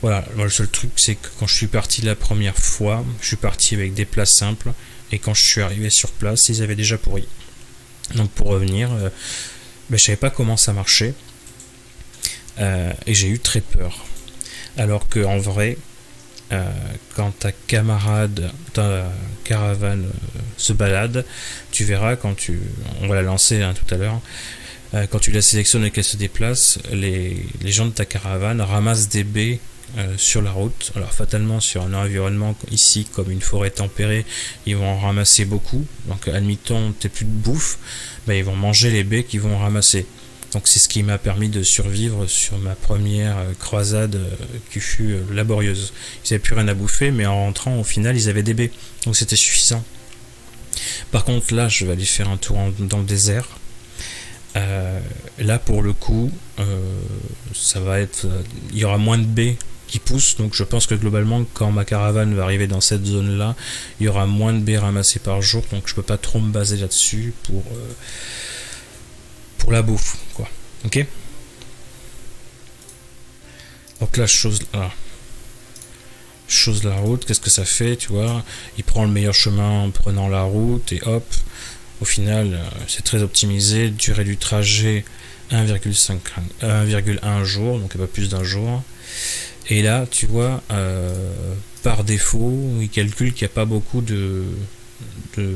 Voilà, le seul truc c'est que quand je suis parti la première fois, je suis parti avec des plats simples, et quand je suis arrivé sur place, ils avaient déjà pourri. Donc pour revenir, euh, bah, je savais pas comment ça marchait. Euh, et j'ai eu très peur. Alors que en vrai, euh, quand ta camarade, ta caravane euh, se balade, tu verras quand tu, on va la lancer hein, tout à l'heure, quand tu la sélectionnes et qu'elle se déplace, les, les, gens de ta caravane ramassent des baies sur la route. Alors fatalement sur un environnement ici comme une forêt tempérée, ils vont en ramasser beaucoup. Donc admettons t'es plus de bouffe, ben, ils vont manger les baies qu'ils vont ramasser. Donc c'est ce qui m'a permis de survivre sur ma première euh, croisade euh, qui fut euh, laborieuse. Ils n'avaient plus rien à bouffer, mais en rentrant au final ils avaient des baies, donc c'était suffisant. Par contre là je vais aller faire un tour dans le désert. là pour le coup, ça va être, il y aura moins de baies qui poussent, donc je pense que globalement quand ma caravane va arriver dans cette zone là, il y aura moins de baies ramassées par jour, donc je peux pas trop me baser là-dessus pour pour la bouffe, quoi. Ok? Donc là, chose là. Chose la route, qu'est-ce que ça fait, tu vois? Il prend le meilleur chemin en prenant la route et hop, au final, euh, c'est très optimisé. Durée du trajet 1,5 1,1 jour, donc pas plus d'un jour. Et là, tu vois, euh, par défaut, il calcule qu'il n'y a pas beaucoup de,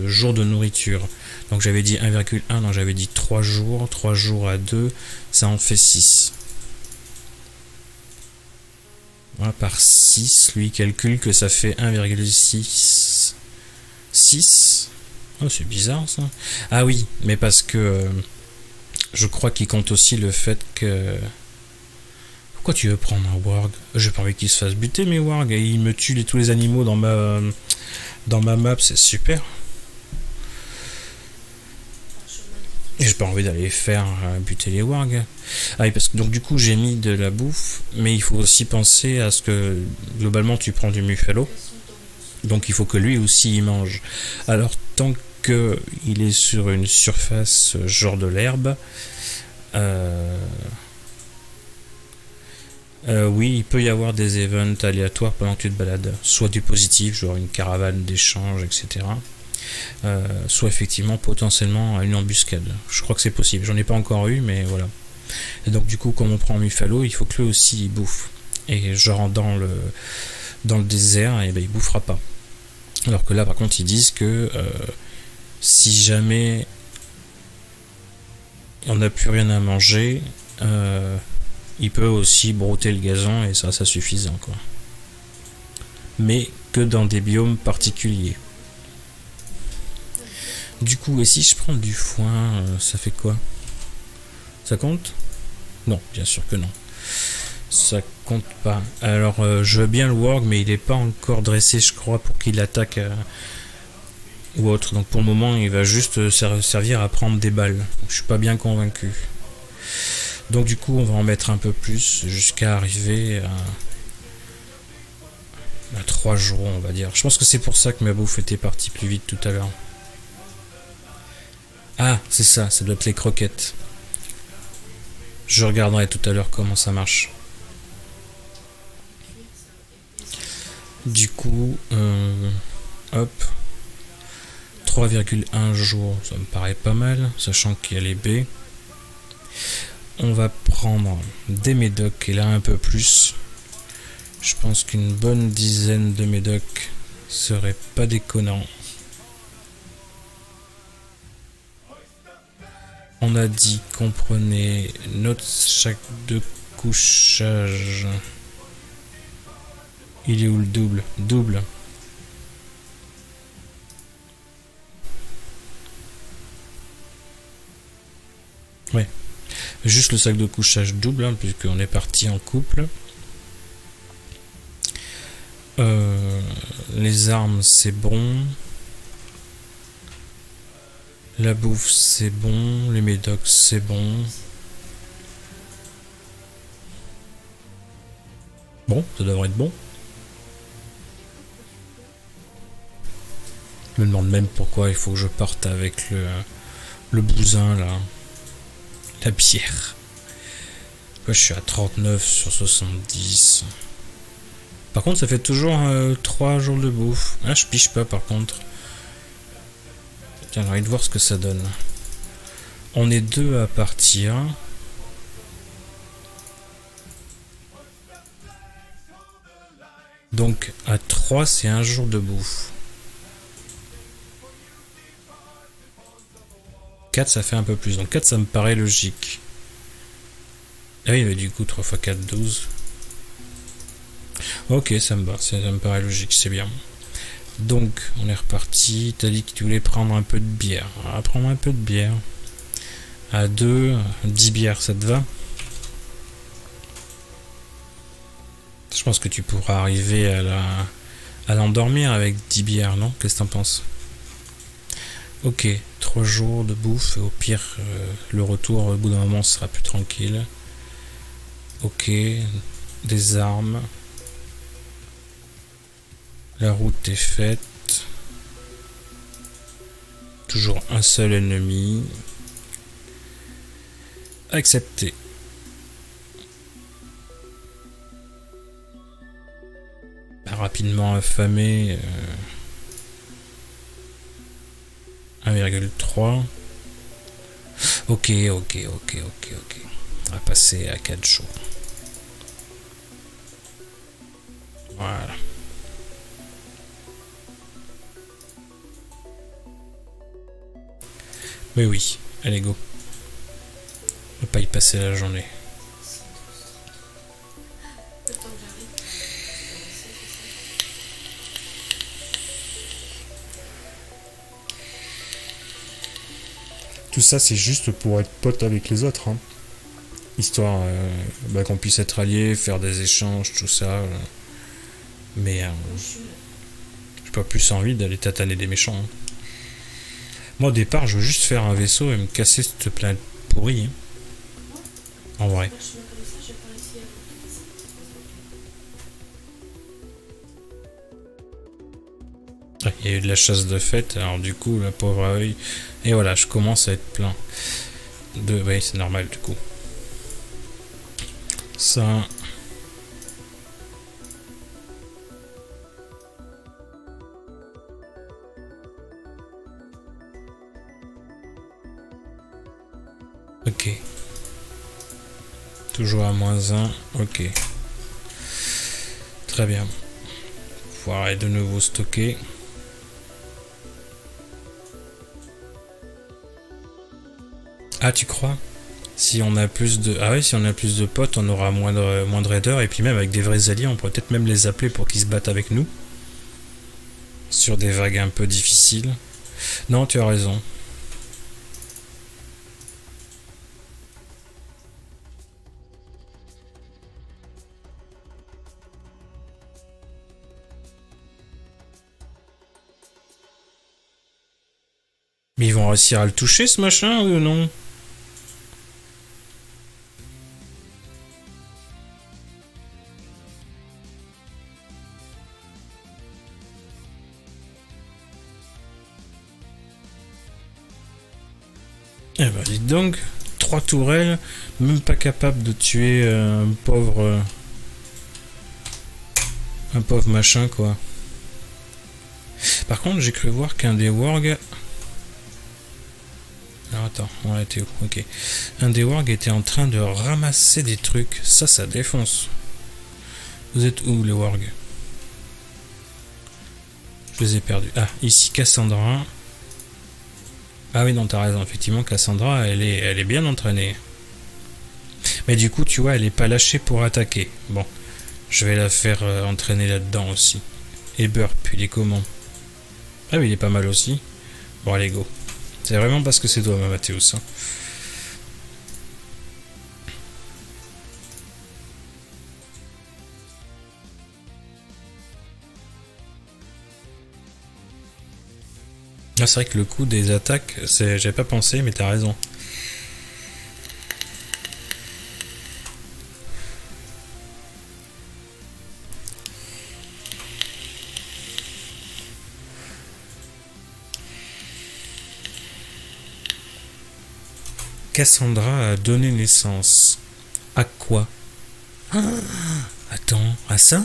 jours de nourriture. Donc j'avais dit 1,1, non j'avais dit 3 jours, 3 jours à 2, ça en fait 6. Voilà, par 6, lui calcule que ça fait 1,6. 6 Oh, c'est bizarre ça. Ah oui, mais parce que euh, je crois qu'il compte aussi le fait que. Tu veux prendre un warg? J'ai pas envie qu'il se fasse buter mes wargs et il me tue tous les animaux dans ma dans ma map, c'est super. Et j'ai pas envie d'aller faire euh, buter les wargs. Ah oui, parce que donc du coup j'ai mis de la bouffe, mais il faut aussi penser à ce que globalement tu prends du muffalo. Donc il faut que lui aussi il mange. Alors tant qu'il est sur une surface genre de l'herbe, euh, euh, oui, il peut y avoir des events aléatoires pendant que tu te balades. Soit du positif, genre une caravane d'échange, etc. Euh, soit effectivement potentiellement une embuscade. Je crois que c'est possible. J'en ai pas encore eu, mais voilà. Et donc du coup, comme on prend Muffalo, il faut que lui aussi il bouffe. Et genre dans le dans le désert, et eh ben, il bouffera pas. Alors que là, par contre, ils disent que euh, si jamais on n'a plus rien à manger, il peut aussi brouter le gazon et ça, ça suffisant quoi. Mais que dans des biomes particuliers. Du coup, et si je prends du foin, euh, ça fait quoi? Ça compte? Non, bien sûr que non. Ça compte pas. Alors, euh, je veux bien le warg, mais il n'est pas encore dressé, je crois, pour qu'il attaque euh, ou autre. Donc pour le moment, il va juste servir à prendre des balles. je suis pas bien convaincu. Donc du coup, on va en mettre un peu plus jusqu'à arriver à, à 3 jours, on va dire. Je pense que c'est pour ça que ma bouffe était partie plus vite tout à l'heure. Ah, c'est ça, ça doit être les croquettes. Je regarderai tout à l'heure comment ça marche. Du coup, euh, hop, 3,1 jours, ça me paraît pas mal, sachant qu'il y a les B. On va prendre des médocs et là un peu plus. Je pense qu'une bonne dizaine de médocs serait pas déconnant. On a dit qu'on prenait notre sac de couchage. Il est où le double? Double. Ouais. Juste le sac de couchage double, hein, puisqu'on est parti en couple. Euh, les armes, c'est bon. La bouffe, c'est bon. Les médocs, c'est bon. Bon, ça devrait être bon. Je me demande même pourquoi il faut que je parte avec le, le bousin là. La bière. Moi, je suis à 39 sur 70. Par contre, ça fait toujours 3 euh, jours de bouffe. Ah, je piche pas par contre. J'ai envie de voir ce que ça donne. On est deux à partir. Donc à 3, c'est un jour de bouffe. 4, ça fait un peu plus. Donc 4, ça me paraît logique. Ah oui, mais du coup, 3 x 4, 12. Ok, ça me va, ça, me paraît logique, c'est bien. Donc, on est reparti. T'as dit que tu voulais prendre un peu de bière. Va prendre un peu de bière. À 2, 10 bières, ça te va? Je pense que tu pourras arriver à la à l'endormir avec 10 bières, non? Qu'est-ce que t'en penses? Ok, 3 jours de bouffe, au pire, euh, le retour au bout d'un moment sera plus tranquille. Ok, des armes. La route est faite. Toujours un seul ennemi. Accepté. rapidement affamé. 1,3. Ok, ok, ok, ok, ok. On va passer à 4 jours. Voilà. Mais oui, allez go. On va pas y passer la journée. Tout ça, c'est juste pour être pote avec les autres. Hein. Histoire euh, bah, qu'on puisse être alliés, faire des échanges, tout ça. Euh. Mais euh, j'ai pas plus envie d'aller tataner des méchants. Hein. Moi, au départ, je veux juste faire un vaisseau et me casser cette planète pourrie. Hein. En vrai. Il y a eu de la chasse de fête, alors du coup, la pauvre œil. Et voilà, je commence à être plein. De... Oui, c'est normal du coup. Ça. Ok. Toujours à moins 1. Ok. Très bien. Pouvoir de nouveau stocker. Ah, tu crois? Si on a plus de... Ah oui, si on a plus de potes, on aura moins de, moins de raiders. Et puis même avec des vrais alliés, on pourrait peut-être même les appeler pour qu'ils se battent avec nous. Sur des vagues un peu difficiles. Non, tu as raison. Mais ils vont réussir à le toucher ce machin ou non? Trois tourelles, même pas capable de tuer euh, un pauvre. Euh, un pauvre machin, quoi. Par contre, j'ai cru voir qu'un des wargs. Alors attends, on était où? Ok. Un des wargs était en train de ramasser des trucs. Ça, ça défonce. Vous êtes où, les wargs? Je les ai perdus. Ah, ici, Cassandra. Ah oui, non, t'as raison. Effectivement, Cassandra, elle est, elle est bien entraînée. Mais du coup, tu vois, elle est pas lâchée pour attaquer. Bon, je vais la faire euh, entraîner là-dedans aussi. Et Burp, puis les comment? Ah oui, il est pas mal aussi. Bon, allez, go. C'est vraiment parce que c'est toi, ma Mathéus. hein. C'est vrai que le coup des attaques, j'avais pas pensé, mais t'as raison. Cassandra a donné naissance. À quoi? [gasps] Attends, à ça?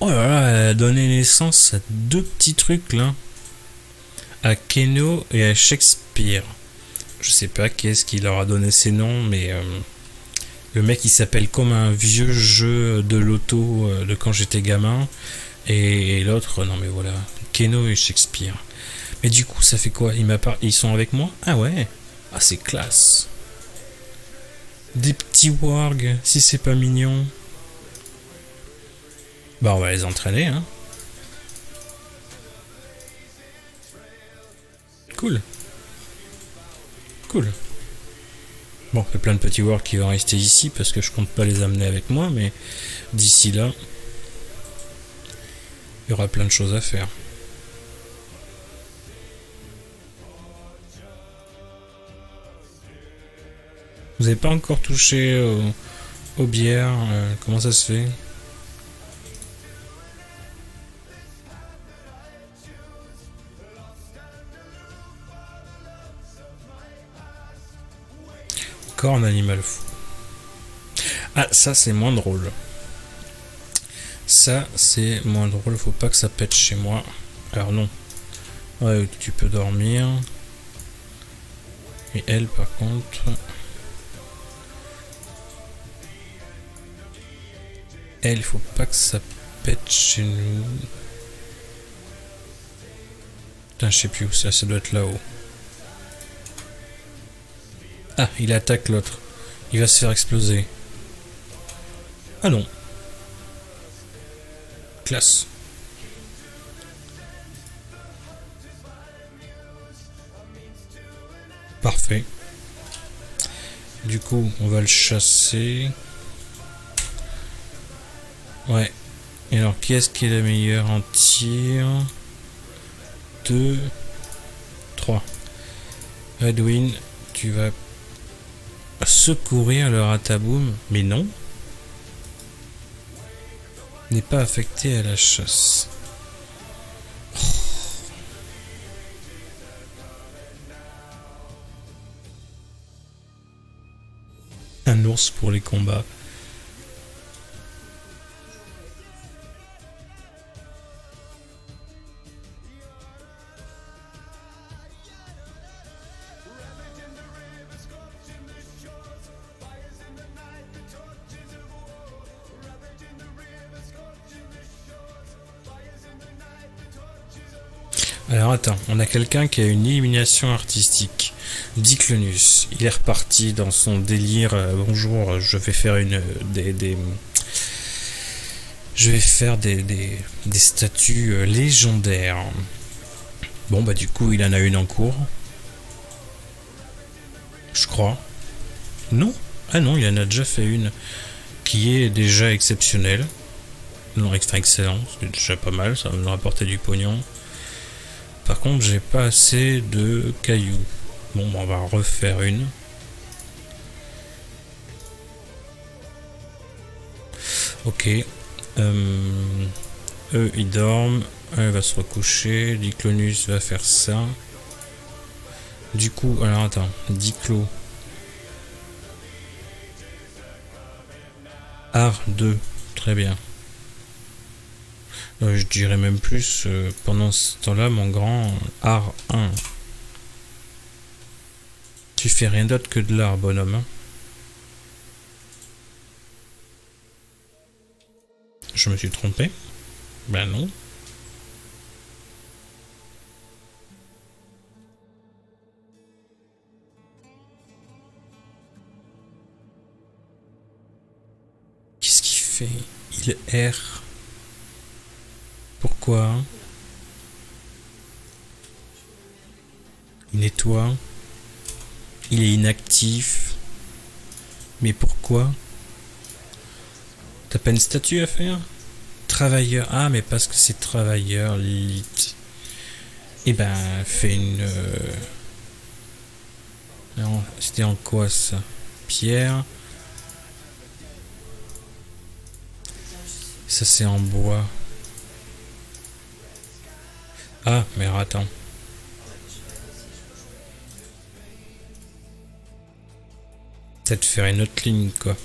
Oh là là, elle a donné naissance à deux petits trucs là. À Keno et à Shakespeare. Je sais pas qui est-ce qui leur a donné ces noms, mais euh, le mec il s'appelle comme un vieux jeu de loto euh, de quand j'étais gamin. Et, l'autre, non mais voilà, Keno et Shakespeare. Mais du coup, ça fait quoi? Ils, Ils sont avec moi? Ah ouais Ah, c'est classe. Des petits wargs, si c'est pas mignon. Bah, on va les entraîner, hein. Cool. Cool. Bon, il y a plein de petits wargs qui vont rester ici parce que je compte pas les amener avec moi, mais d'ici là, il y aura plein de choses à faire. Vous n'avez pas encore touché au- aux bières euh, Comment ça se fait? Encore un animal fou. Ah, ça c'est moins drôle. Ça c'est moins drôle. Faut pas que ça pète chez moi. Alors non. Ouais, tu peux dormir. Et elle par contre. Elle, faut pas que ça pète chez nous. Putain, je sais plus où ça, ça doit être là-haut. Ah, il attaque l'autre. Il va se faire exploser. Ah non. Classe. Parfait. Du coup, on va le chasser. Ouais. Et alors, qui est-ce qui est la meilleure en tir? 2, 3. Edwin, tu vas secourir le rataboum, mais non. N'est pas affecté à la chasse. Un ours pour les combats. On a quelqu'un qui a une illumination artistique. Diclonus, il est reparti dans son délire. euh, bonjour, je vais faire une des, des- je vais faire des, des, des statues euh, légendaires. Bon bah du coup il en a une en cours. Je crois. Non Ah non, il en a déjà fait une qui est déjà exceptionnelle. Non, enfin excellent, c'est déjà pas mal, ça va me rapporter du pognon. Par contre, j'ai pas assez de cailloux. Bon, bah, on va refaire une. Ok. Euh, eux, ils dorment. Elle va se recoucher. Diclonus va faire ça. Du coup, alors attends. Diclo. Art 2. Très bien. Euh, je dirais même plus, euh, pendant ce temps-là, mon grand art 1. Tu fais rien d'autre que de l'art, bonhomme. hein. Je me suis trompé Ben non. Qu'est-ce qu'il fait? Il erre. Pourquoi Il nettoie. Il est inactif. Mais pourquoi T'as pas une statue à faire? Travailleur. Ah, mais parce que c'est travailleur, Lilith. Eh ben, fais une. euh, c'était en quoi ça? Pierre. Ça, c'est en bois. Ah, mais attends. Peut-être faire une autre ligne, quoi.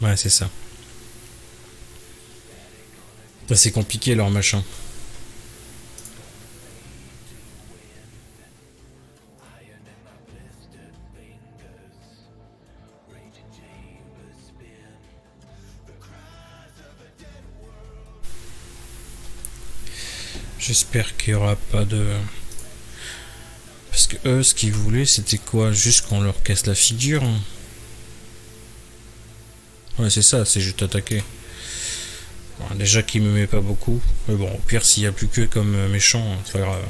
Ouais, c'est. Ça, c'est compliqué, leur machin. J'espère qu'il n'y aura pas de... Parce que eux, ce qu'ils voulaient, c'était quoi? Juste qu'on leur casse la figure. Ouais, c'est ça, c'est juste attaquer. Déjà qu'il me met pas beaucoup. Mais bon, au pire, s'il y a plus que comme euh, méchant, hein, c'est pas grave.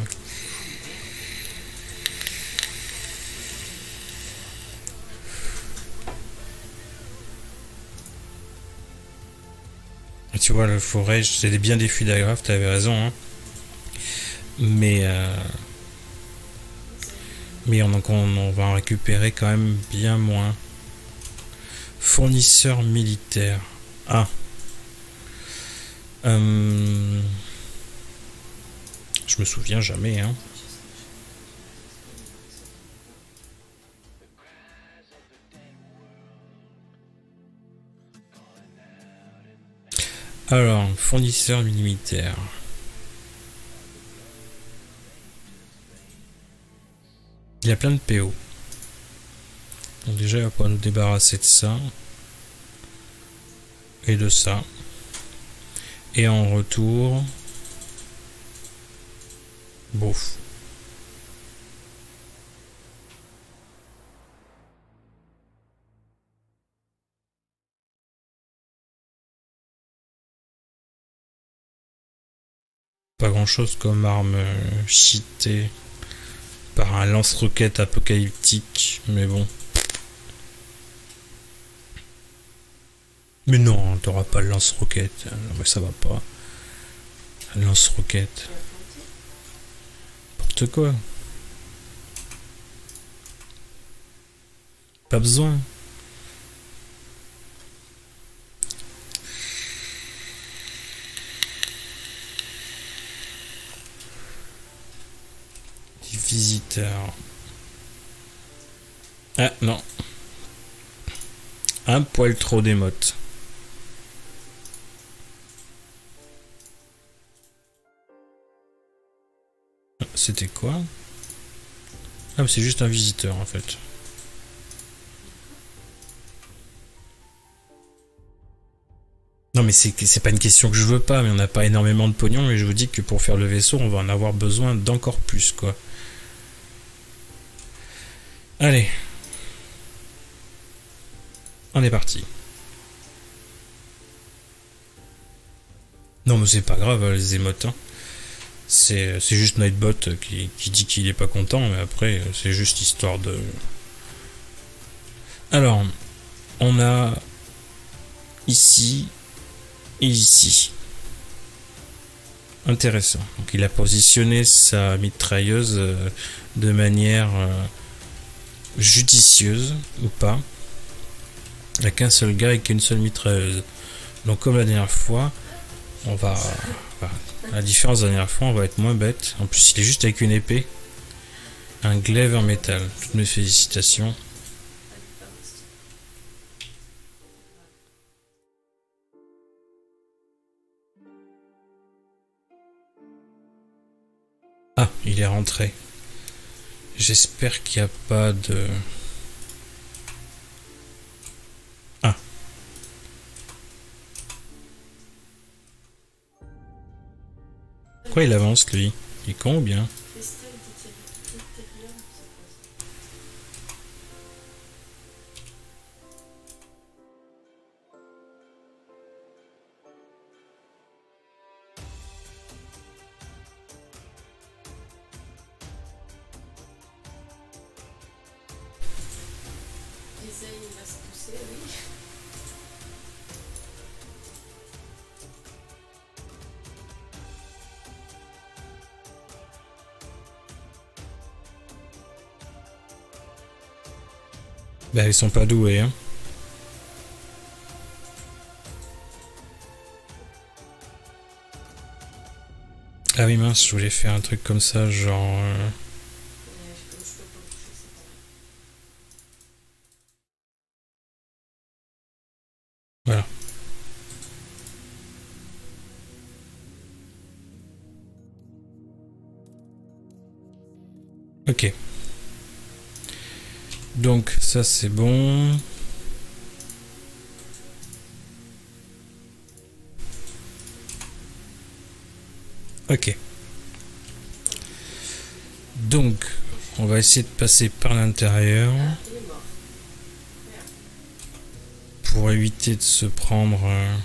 Tu vois, le forêt, c'est bien des fuites d'agrafes, t'avais raison. Hein. Mais. euh, Mais on, donc on, va en récupérer quand même bien moins. Fournisseur militaire. Ah. Euh, Je me souviens jamais, hein. Alors, fournisseur militaire. Il a plein de PO. Déjà, il va pouvoir nous débarrasser de ça. Et de ça. Et en retour... Bouf. Pas grand chose comme arme cheatée par un lance-roquette apocalyptique, mais bon. Mais non, t'auras pas le lance-roquette. Mais ça va pas. Lance-roquette. N'importe quoi. Pas besoin. Des Ah non. Un poil trop d'émotes. C'était quoi? Ah, mais c'est juste un visiteur en fait. Non, mais c'est pas une question que je veux pas, mais on n'a pas énormément de pognon, mais je vous dis que pour faire le vaisseau, on va en avoir besoin d'encore plus, quoi. Allez. On est parti. Non, mais c'est pas grave, les émotes. hein. C'est c'est juste Nightbot qui, qui dit qu'il est pas content, mais après, c'est juste histoire de. Alors, on a ici et ici. Intéressant. Donc, il a positionné sa mitrailleuse euh, de manière euh, judicieuse ou pas. Il n'y a qu'un seul gars et qu'une seule mitrailleuse. Donc, comme la dernière fois, on va. à la différence de la dernière fois, on va être moins bête. En plus, il est juste avec une épée. Un glaive en métal. Toutes mes félicitations. Ah, il est rentré. J'espère qu'il n'y a pas de... Ah. Pourquoi il avance, lui? Il est con Ils sont pas doués, hein. Ah oui, mince, je voulais faire un truc comme ça, genre... c'est bon. Ok. Donc on va essayer de passer par l'intérieur pour éviter de se prendre... euh,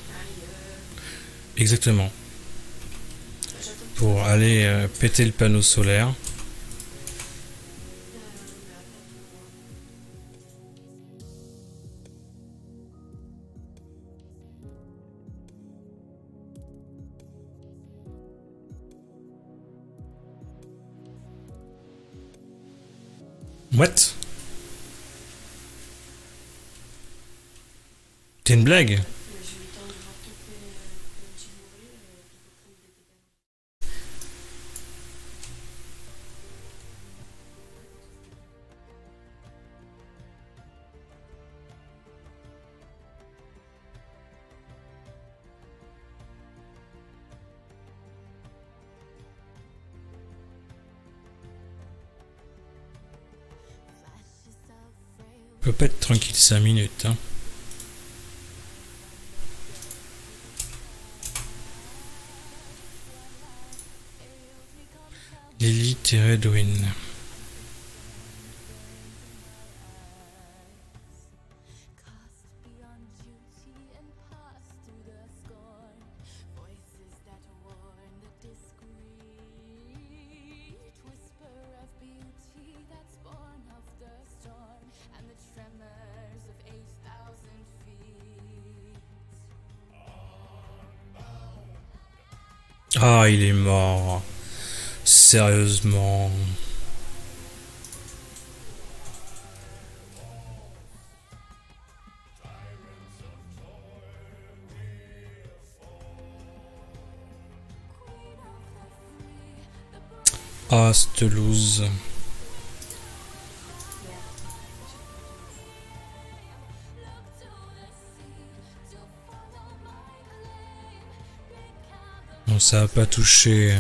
Exactement. Pour aller euh, péter le panneau solaire. On peut pas être tranquille 5 minutes. Hein. Feet. Ah, il est mort. Sérieusement. Ah, cette loose. Bon, ça a pas touché.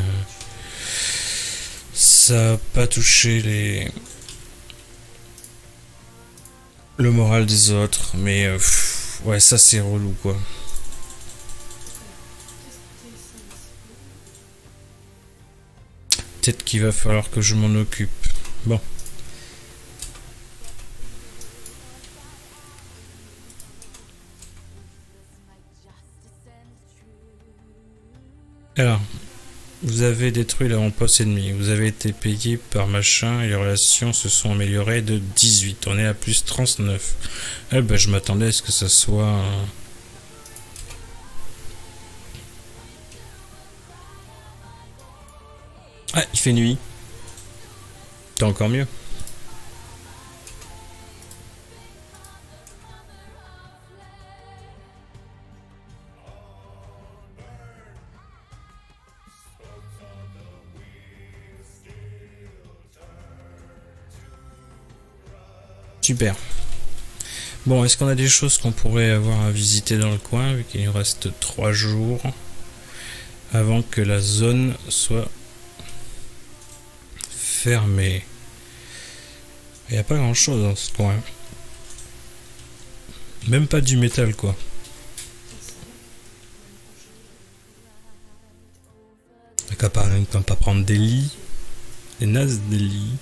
Ça a pas touché les. Le moral des autres, mais. euh, ouais, ça c'est relou quoi. Peut-être qu'il va falloir que je m'en occupe. Bon. Vous avez détruit l'avant-poste ennemi. Vous avez été payé par machin et les relations se sont améliorées de 18. On est à plus 39. Eh ben, je m'attendais à ce que ça soit. Ah, il fait nuit. T'es encore mieux. Bon, est-ce qu'on a des choses qu'on pourrait avoir à visiter dans le coin, vu qu'il nous reste 3 jours avant que la zone soit fermée? Il n'y a pas grand chose dans ce coin. Même pas du métal quoi. Qu'à pas, t'as pas prendre des lits. Des nazes des lits.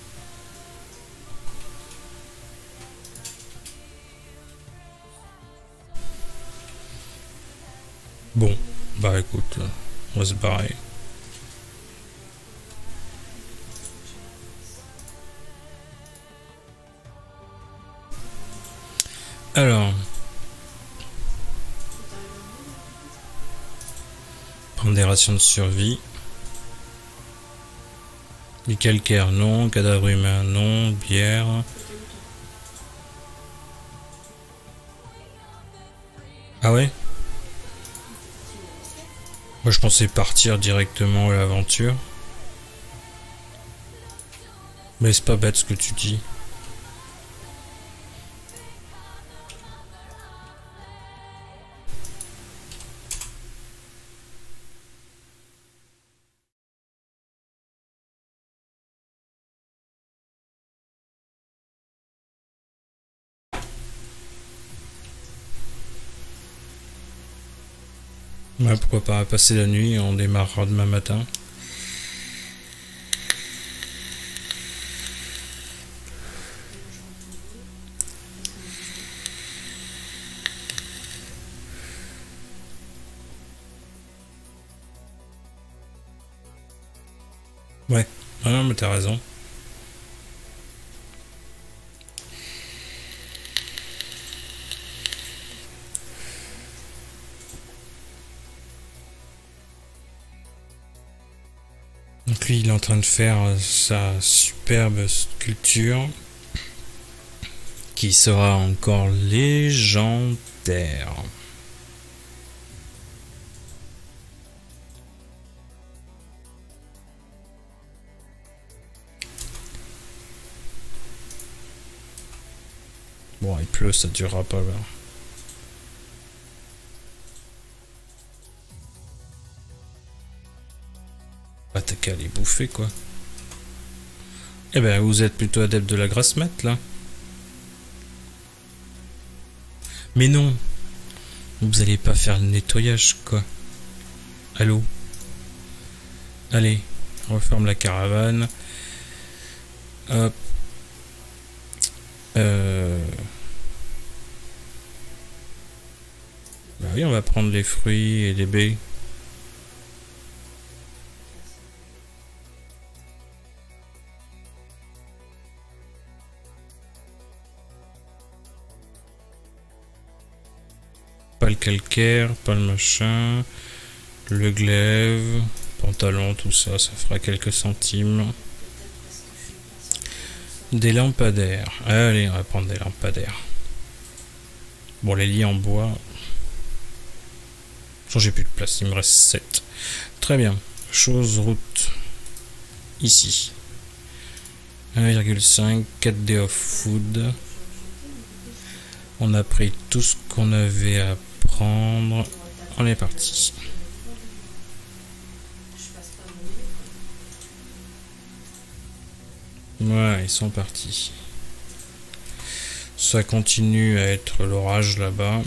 Alors. Prendre des rations de survie. Du calcaire, non. Cadavre humain, non. Bière. Je pensais partir directement à l'aventure. Mais c'est pas bête ce que tu dis. Pourquoi pas passer la nuit et on démarrera demain matin. Ouais, ah non mais t'as raison. Il est en train de faire euh, sa superbe sculpture qui sera encore légendaire. Bon, il pleut, ça durera pas là. Ah, qu'à les bouffer, quoi. Eh ben, vous êtes plutôt adepte de la grasse mat, là. Mais non Vous allez pas faire le nettoyage, quoi. Allô? Allez, referme la caravane. Hop. Euh... Bah oui, on va prendre les fruits et les baies. Pas le calcaire, pas le machin, le glaive, pantalon, tout ça, ça fera quelques centimes. Des lampadaires. Allez, on va prendre des lampadaires. Bon, les lits en bois. J'ai plus de place, il me reste 7. Très bien. Chose route. Ici. 1,5, 4D of food. On a pris tout ce qu'on avait à prendre. On est parti. Ouais, ils sont partis. Ça continue à être l'orage là-bas.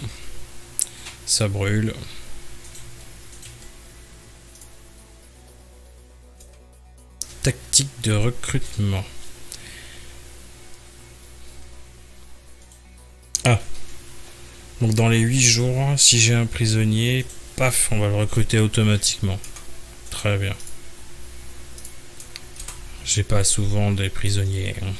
Ça brûle. Tactique de recrutement. Ah. Donc dans les 8 jours, si j'ai un prisonnier, paf, on va le recruter automatiquement. Très bien. J'ai pas souvent des prisonniers. hein.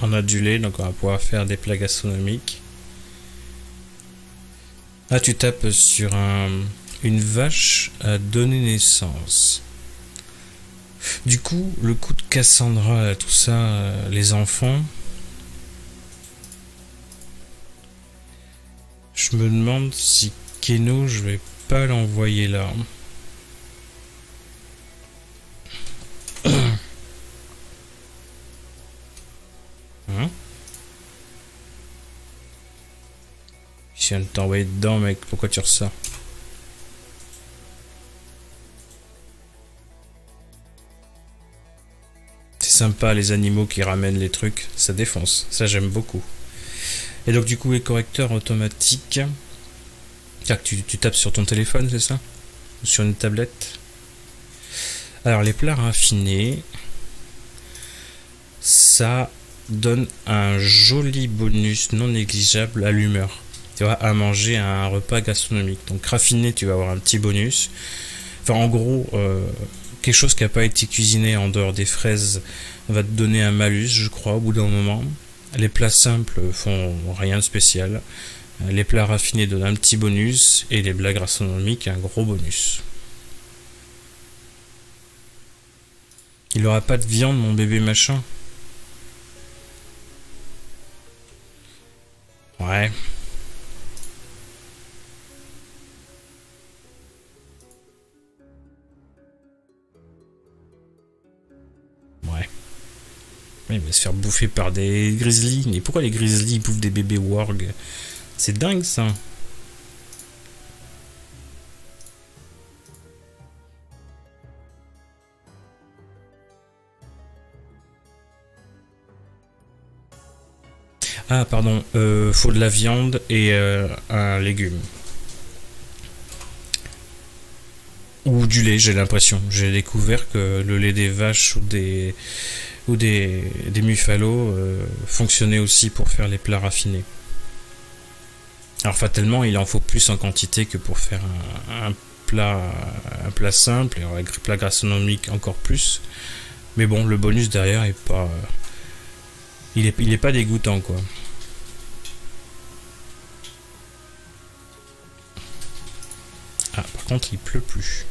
On a donc on va pouvoir faire des plats gastronomiques. Là, tu tapes sur un- une vache à donner naissance. Du coup, le coup de Cassandra, tout ça, euh, les enfants. Je me demande si Keno, je vais pas l'envoyer là. Hein? Je viens de t'envoyer dedans, mec. Pourquoi tu ressors? C'est sympa, les animaux qui ramènent les trucs. Ça défonce. Ça, j'aime beaucoup. Et donc, du coup, les correcteurs automatiques. Tu, tu tapes sur ton téléphone, c'est ça? Ou sur une tablette? Alors les plats raffinés, ça donne un joli bonus non négligeable à l'humeur. Tu vois, à manger un repas gastronomique. Donc raffiné, tu vas avoir un petit bonus. Enfin, en gros, euh, quelque chose qui n'a pas été cuisiné en dehors des fraises va te donner un malus, je crois, au bout d'un moment. Les plats simples font rien de spécial. Les plats raffinés donnent un petit bonus et les plats gastronomiques un gros bonus. Il aura pas de viande, mon bébé machin? Ouais. Ouais. Il va se faire bouffer par des grizzlies. Mais pourquoi les grizzlies bouffent des bébés warg? C'est dingue ça. Ah, pardon, euh, faut de la viande et euh, un légume. Ou du lait, j'ai l'impression. J'ai découvert que le lait des vaches ou des, ou des, des euh, fonctionnait aussi pour faire les plats raffinés. Alors fatalement, il en faut plus en quantité que pour faire un, un plat, un plat simple et un plat gastronomique encore plus. Mais bon, le bonus derrière est pas, il est, il est pas dégoûtant quoi. Ah, par contre, il pleut plus.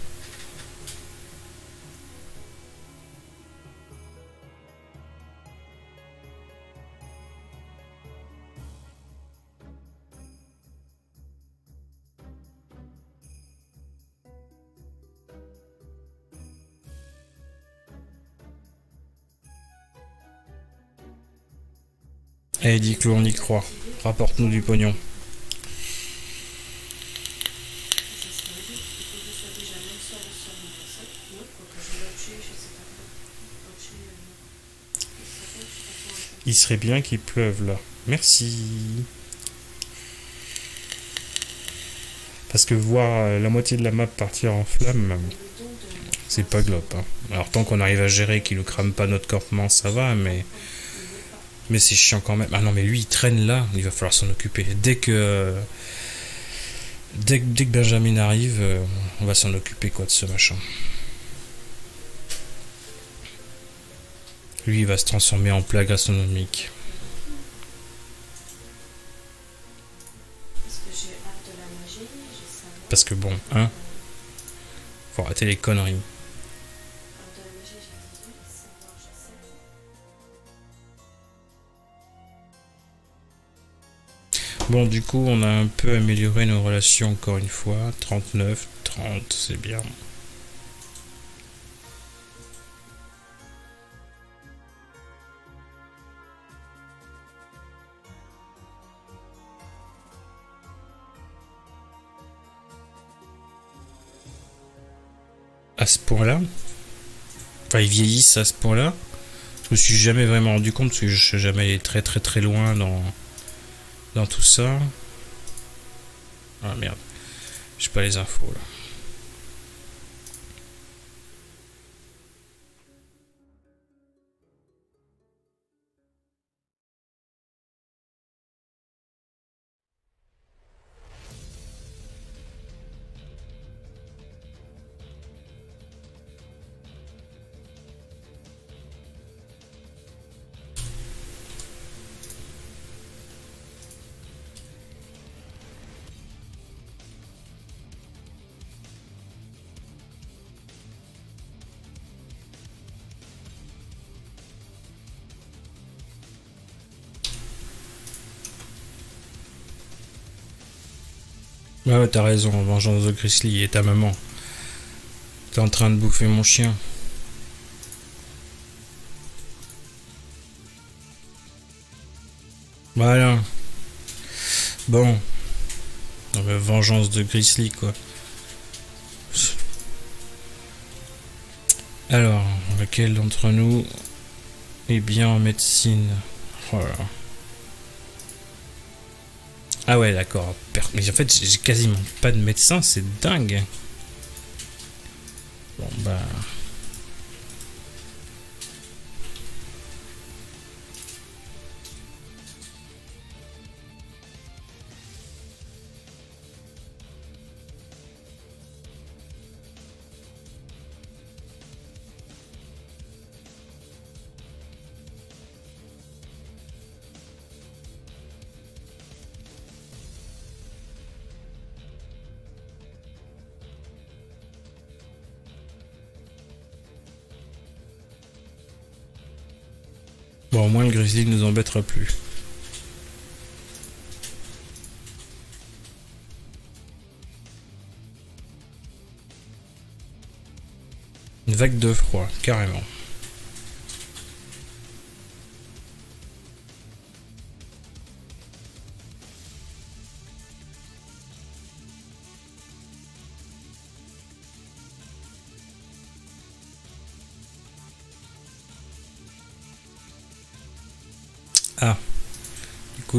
Coaché, euh, ça s'appelle, je sais pas comment on Il serait bien qu'il pleuve là. Merci. Parce que voir euh, la moitié de la map partir en flammes, c'est pas glop. hein. Alors tant qu'on arrive à gérer qu'il nous crame pas notre campement, ça va, mais mais c'est chiant quand même. Ah non, mais lui il traîne là, il va falloir s'en occuper. Dès que dès, que- dès que Benjamin arrive, euh, on va s'en occuper quoi de ce machin. Lui il va se transformer en plat gastronomique. Parce que j'ai art de la magie, j'ai savoir. Parce que bon, hein, faut arrêter les conneries. Bon, du coup, on a un peu amélioré nos relations encore une fois. 39, 30, c'est bien. À ce point-là Enfin, ils vieillissent à ce point-là Je me suis jamais vraiment rendu compte parce que je suis jamais très très très loin dans dans tout ça. Ah merde. J'ai pas les infos là. Ouais, t'as raison, vengeance de Grizzly et ta maman. T'es en train de bouffer mon chien. Voilà. Bon. Non, mais vengeance de Grizzly, quoi. Alors, lequel d'entre nous est bien en médecine? Oh là là. Ah ouais, d'accord. Mais en fait, j'ai quasiment pas de médecin, c'est dingue. Grizzly ne nous embêtera plus. Une vague de froid, carrément.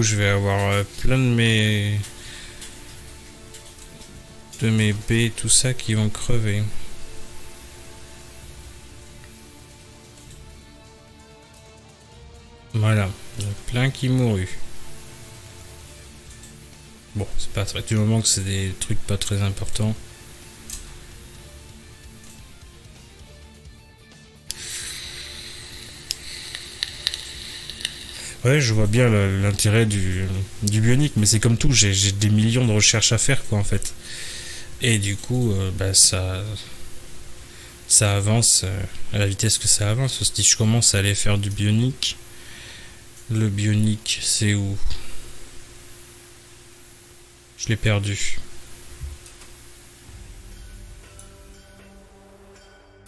Je vais avoir euh, plein de mes... de mes baies tout ça qui vont crever. Voilà. Plein qui mourut. Bon, c'est pas très... Du moment que c'est des trucs pas très importants. Ouais, je vois bien l'intérêt du, du bionique, mais c'est comme tout, j'ai j'ai des millions de recherches à faire, quoi, en fait. Et du coup, euh, bah, ça, ça avance euh, à la vitesse que ça avance. Si je commence à aller faire du bionique, le bionique, c'est où? Je l'ai perdu.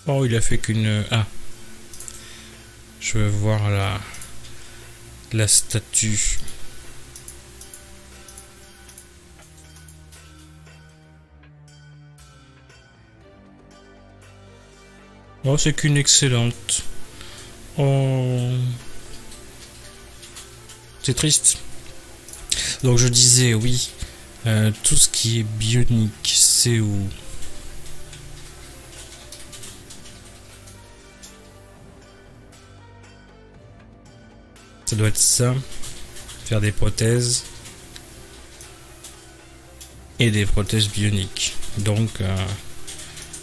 Oh, il a fait qu'une... Ah. Je veux voir la la statue. Oh, c'est qu'une excellente. Oh. C'est triste. Donc je disais, oui, euh, tout ce qui est bionique, c'est où? Ça doit être ça. Faire des prothèses. Et des prothèses bioniques. Donc, euh,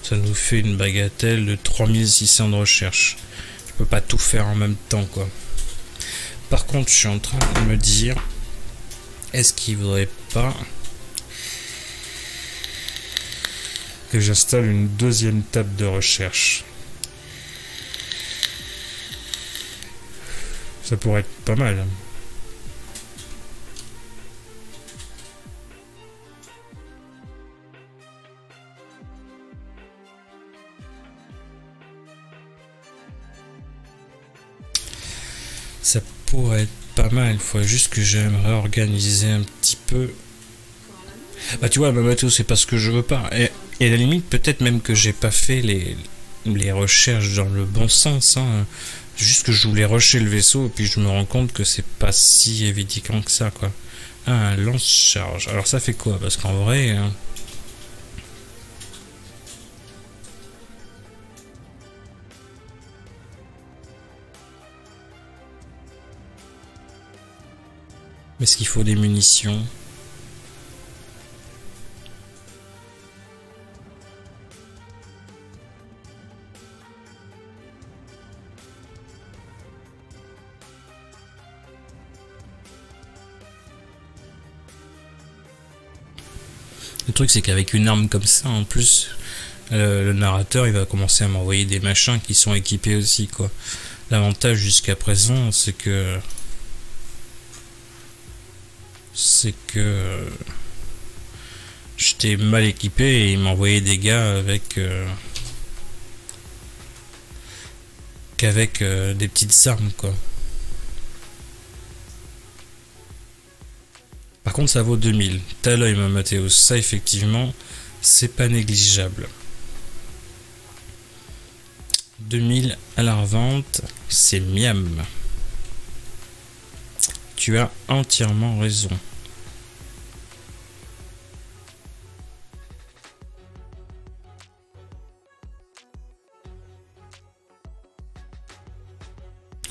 ça nous fait une bagatelle de 3600 de recherche. Je peux pas tout faire en même temps, quoi. Par contre, je suis en train de me dire, est-ce qu'il faudrait pas que j'installe une deuxième table de recherche? Ça pourrait être pas mal. Ça pourrait être pas mal. Il faudrait juste que j'aimerais organiser un petit peu. Bah tu vois, ma bateau, c'est pas ce que je veux pas. Et, et à la limite, peut-être même que j'ai pas fait les, les recherches dans le bon sens. Hein. Juste que je voulais rusher le vaisseau et puis je me rends compte que c'est pas si évident que ça, quoi. Ah, lance-charge. Alors ça fait quoi? Parce qu'en vrai... hein, Est-ce qu'il faut des munitions? Truc, c'est qu'avec une arme comme ça, en plus, le, narrateur, il va commencer à m'envoyer des machins qui sont équipés aussi, quoi. L'avantage jusqu'à présent, c'est que c'est que j'étais mal équipé et il m'envoyait des gars avec euh, qu'avec euh, des petites armes quoi. Par contre, ça vaut 2000. T'as l'œil, ma. Ça, effectivement, c'est pas négligeable. 2000 à la revente, c'est miam. Tu as entièrement raison.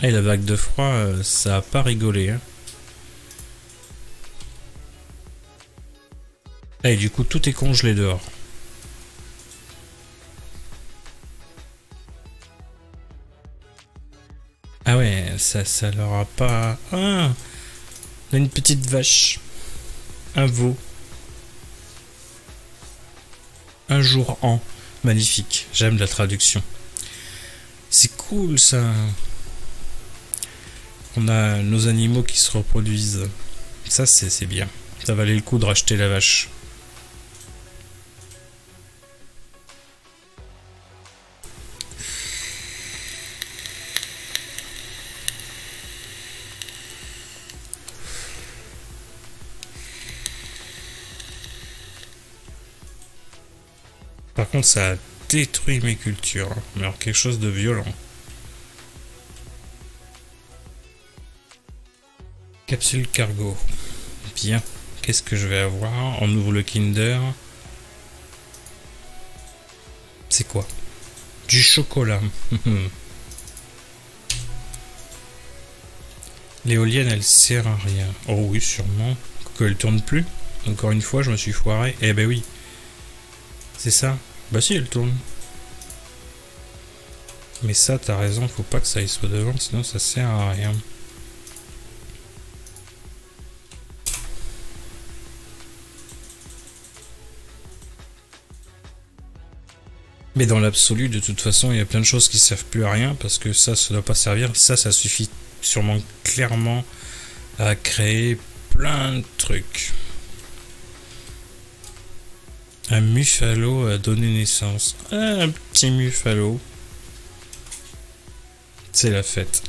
Et la vague de froid, euh, ça a pas rigolé. Hein. Et du coup, tout est congelé dehors. Ah ouais, ça, ça leur a pas... Ah une petite vache. Un veau. Un jour en. Magnifique. J'aime la traduction. C'est cool ça. On a nos animaux qui se reproduisent. Ça, c'est bien. Ça valait le coup de racheter la vache. Par contre, ça a détruit mes cultures. hein. Mais alors quelque chose de violent. Capsule cargo. Bien. Qu'est-ce que je vais avoir On ouvre le Kinder? C'est quoi? Du chocolat. [laughs] L'éolienne, elle sert à rien. Oh oui, sûrement. Qu'elle tourne plus. Encore une fois, je me suis foiré. Eh ben oui. C'est ça. Bah si, elle tourne. Mais ça, t'as raison, faut pas que ça aille soit devant, sinon ça sert à rien. Mais dans l'absolu, de toute façon, il y a plein de choses qui servent plus à rien parce que ça, ça doit pas servir. Ça, ça suffit sûrement clairement à créer plein de trucs. Un Muffalo a donné naissance. Un petit Muffalo. C'est la fête.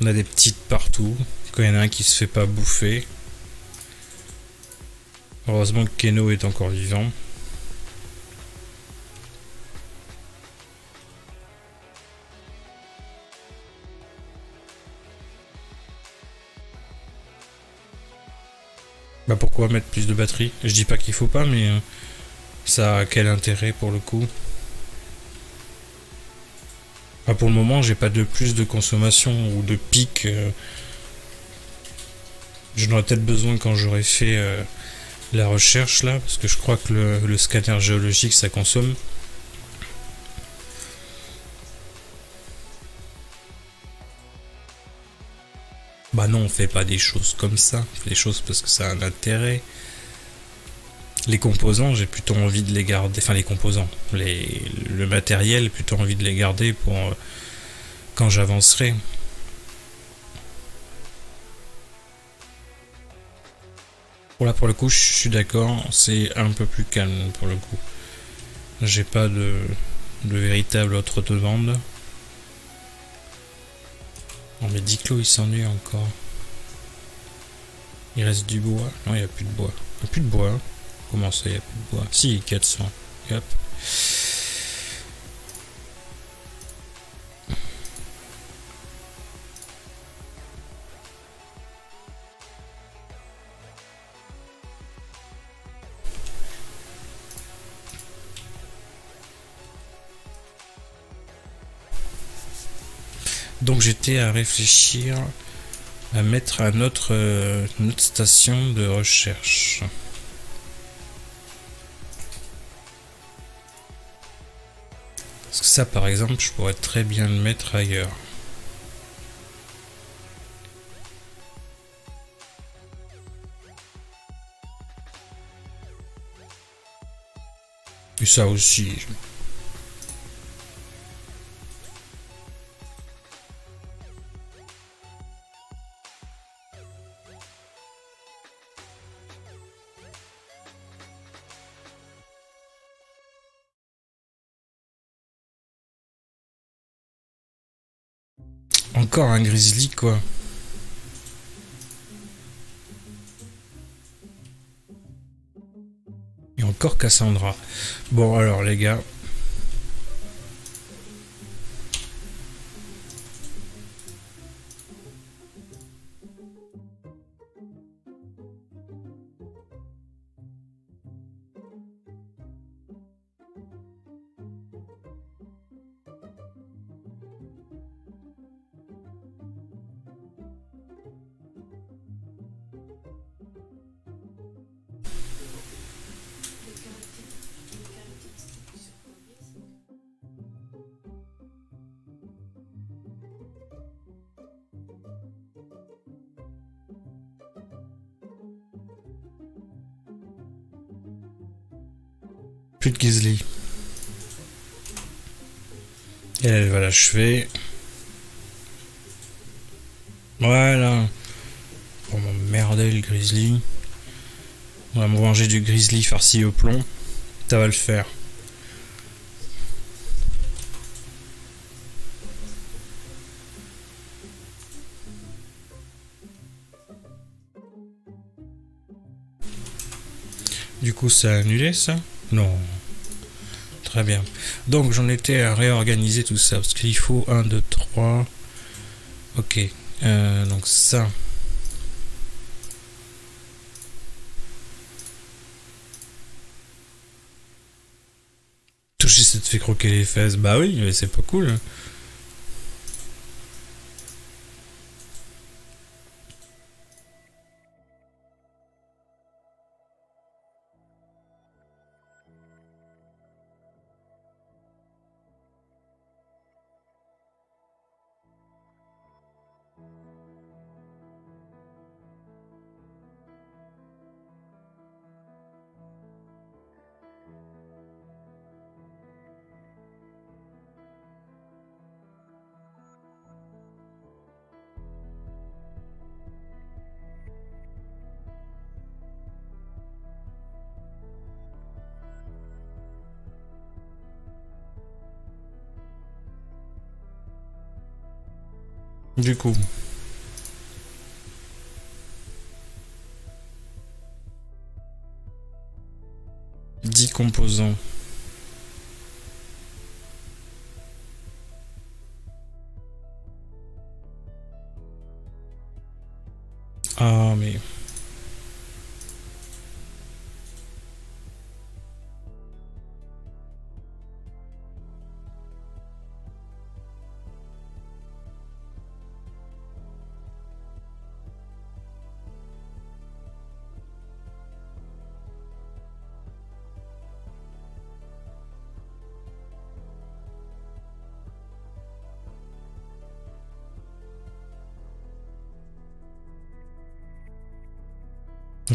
On a des petites partout. Quand il y en a un qui se fait pas bouffer. Heureusement que Keno est encore vivant. Pourquoi mettre plus de batterie Je dis pas qu'il faut pas, mais euh, ça a quel intérêt pour le coup? Pour le moment, j'ai pas de plus de consommation ou de pic. euh, J'en aurais peut-être besoin quand j'aurai fait euh, la recherche là, parce que je crois que le scanner géologique ça consomme. Bah non, on fait pas des choses comme ça. On fait des choses parce que ça a un intérêt. Les composants, j'ai plutôt envie de les garder. Enfin, les composants. Les, le matériel, plutôt envie de les garder pour euh, quand j'avancerai. Bon, là, pour le coup, je suis d'accord. C'est un peu plus calme pour le coup. J'ai pas de, de véritable autre demande. Oh mais Diclo il s'ennuie encore. Il reste du bois. Non, il n'y a plus de bois. Il n'y a plus de bois. hein. Comment ça, il n'y a plus de bois? Si, 400. Et hop. Donc j'étais à réfléchir à mettre autre, euh, une autre station de recherche. Parce que ça, par exemple, je pourrais très bien le mettre ailleurs. Et ça aussi. encore un grizzly, quoi. Et encore Cassandra. Bon, alors, les gars. Plus de Grizzly. Et elle va l'achever. Voilà. Pour m'emmerder le Grizzly. On va me manger du Grizzly farci au plomb. Ça va le faire. Du coup, ça a annulé ça Non. Très bien. Donc, j'en étais à réorganiser tout ça. Parce qu'il faut 1, 2, 3. Ok. Euh, donc, ça. Toucher, ça te fait croquer les fesses. Bah oui, mais c'est pas cool. Du coup. Dix composants.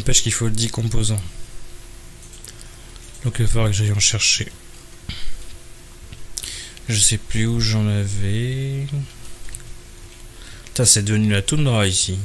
N'empêche qu'il faut 10 composants. Donc il va falloir que j'aille en chercher. Je sais plus où j'en avais. Putain, c'est devenu la toundra ici.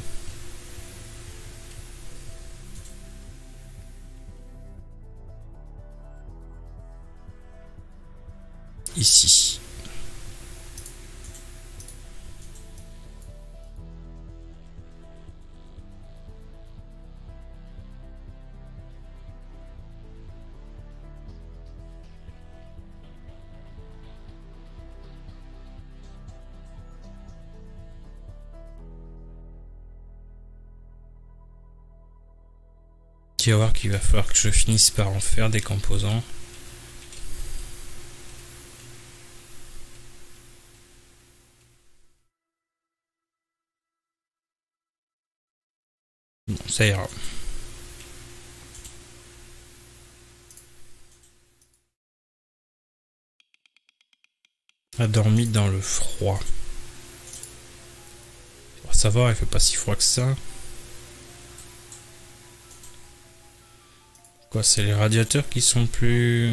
Tu vas voir qu'il va falloir que je finisse par en faire des composants. Bon, ça ira. A dormi dans le froid. Ça va, il fait pas si froid que ça. Quoi, c'est les radiateurs qui sont plus...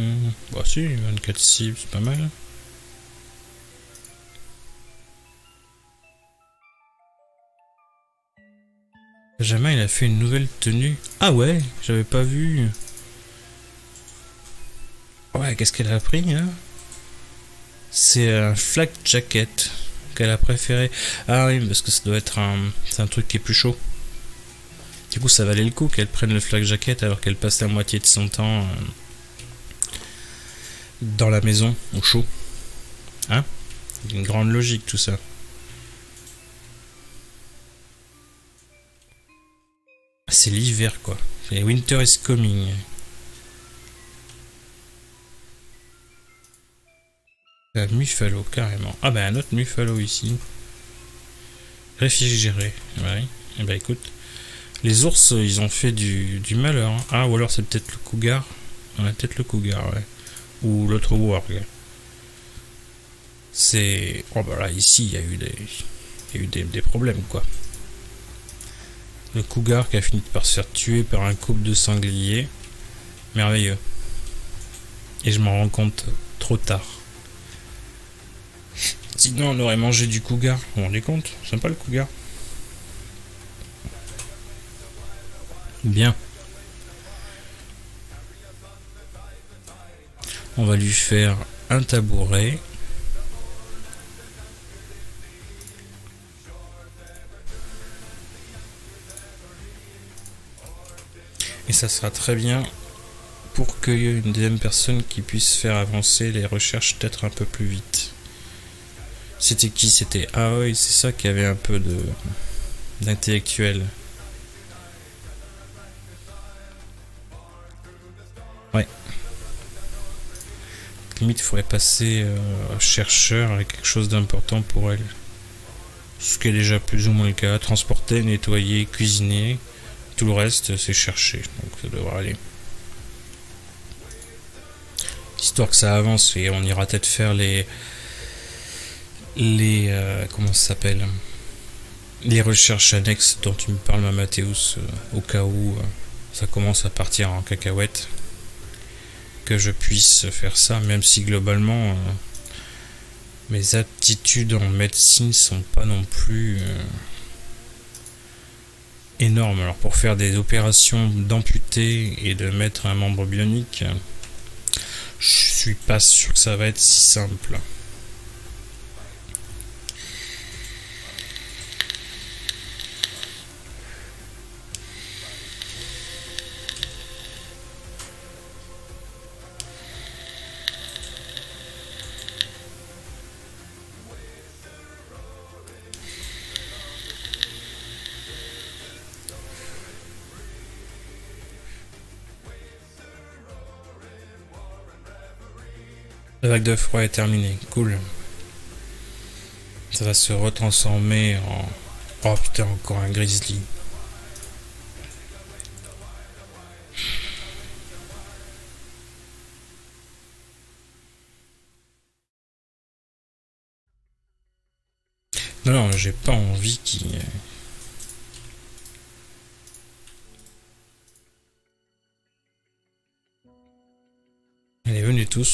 Bah si, 24 cibles, c'est pas mal. Benjamin, il a fait une nouvelle tenue. Ah ouais, j'avais pas vu. Ouais, qu'est-ce qu'elle a pris, hein? C'est un flak jacket qu'elle a préféré. Ah oui, parce que ça doit être un... C'est un truc qui est plus chaud. Du coup, ça valait le coup qu'elle prenne le flak jacket alors qu'elle passe la moitié de son temps euh, dans la maison, au chaud. Hein? Une grande logique tout ça. C'est l'hiver quoi. C'est winter is coming. Un Muffalo carrément. Ah bah un autre Muffalo ici. Réfrigéré. Ouais. Eh bah écoute. Les ours, ils ont fait du, malheur. hein. Ah ou alors c'est peut-être le cougar. Ouais, peut-être le cougar, ouais. Ou l'autre warg. C'est. Oh bah là, ici, il y a eu des. Il y a eu des, des problèmes, quoi. Le cougar qui a fini par se faire tuer par un couple de sangliers. Merveilleux. Et je m'en rends compte trop tard. Sinon, on aurait mangé du cougar. Vous vous rendez compte? Sympa le cougar. Bien. On va lui faire un tabouret. Et ça sera très bien pour qu'il y ait une deuxième personne qui puisse faire avancer les recherches peut-être un peu plus vite. C'était qui? C'était oui, c'est ça qui avait un peu de d'intellectuel. Ouais. Limite, il faudrait passer euh, chercheur avec quelque chose d'important pour elle. Ce qui est déjà plus ou moins le cas. Transporter, nettoyer, cuisiner. Tout le reste, c'est chercher. Donc ça devrait aller. Histoire que ça avance et on ira peut-être faire les. Les. euh, comment ça s'appelle? Les recherches annexes dont tu me parles, ma Mathéus, euh, au cas où ça commence à partir en cacahuète. Que je puisse faire ça, même si globalement. euh, mes aptitudes en médecine sont pas non plus euh, énormes. Alors pour faire des opérations d'amputer et de mettre un membre bionique, je suis pas sûr que ça va être si simple. La vague de froid est terminée, cool. Ça va se retransformer en... Oh putain, encore un grizzly. Non, non, j'ai pas envie qu'il...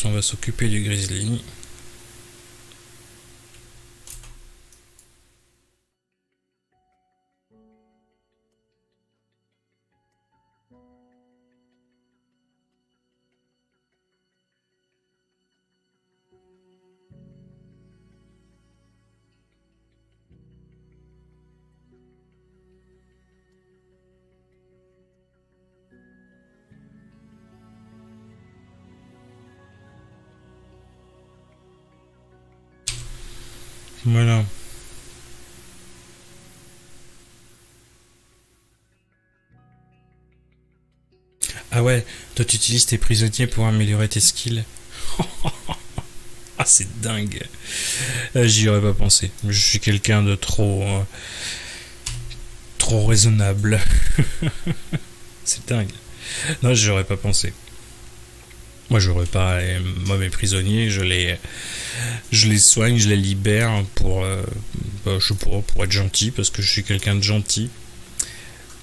on va s'occuper du grizzly. Tes prisonniers pour améliorer tes skills. [laughs] ah c'est dingue. Euh, J'y aurais pas pensé. Je suis quelqu'un de trop... euh, trop raisonnable. [laughs] c'est dingue. Non, j'y aurais pas pensé. Moi j'aurais pas... euh, Moi mes prisonniers, je les... Je les soigne, je les libère pour... bah, je pas, pour être gentil, parce que je suis quelqu'un de gentil.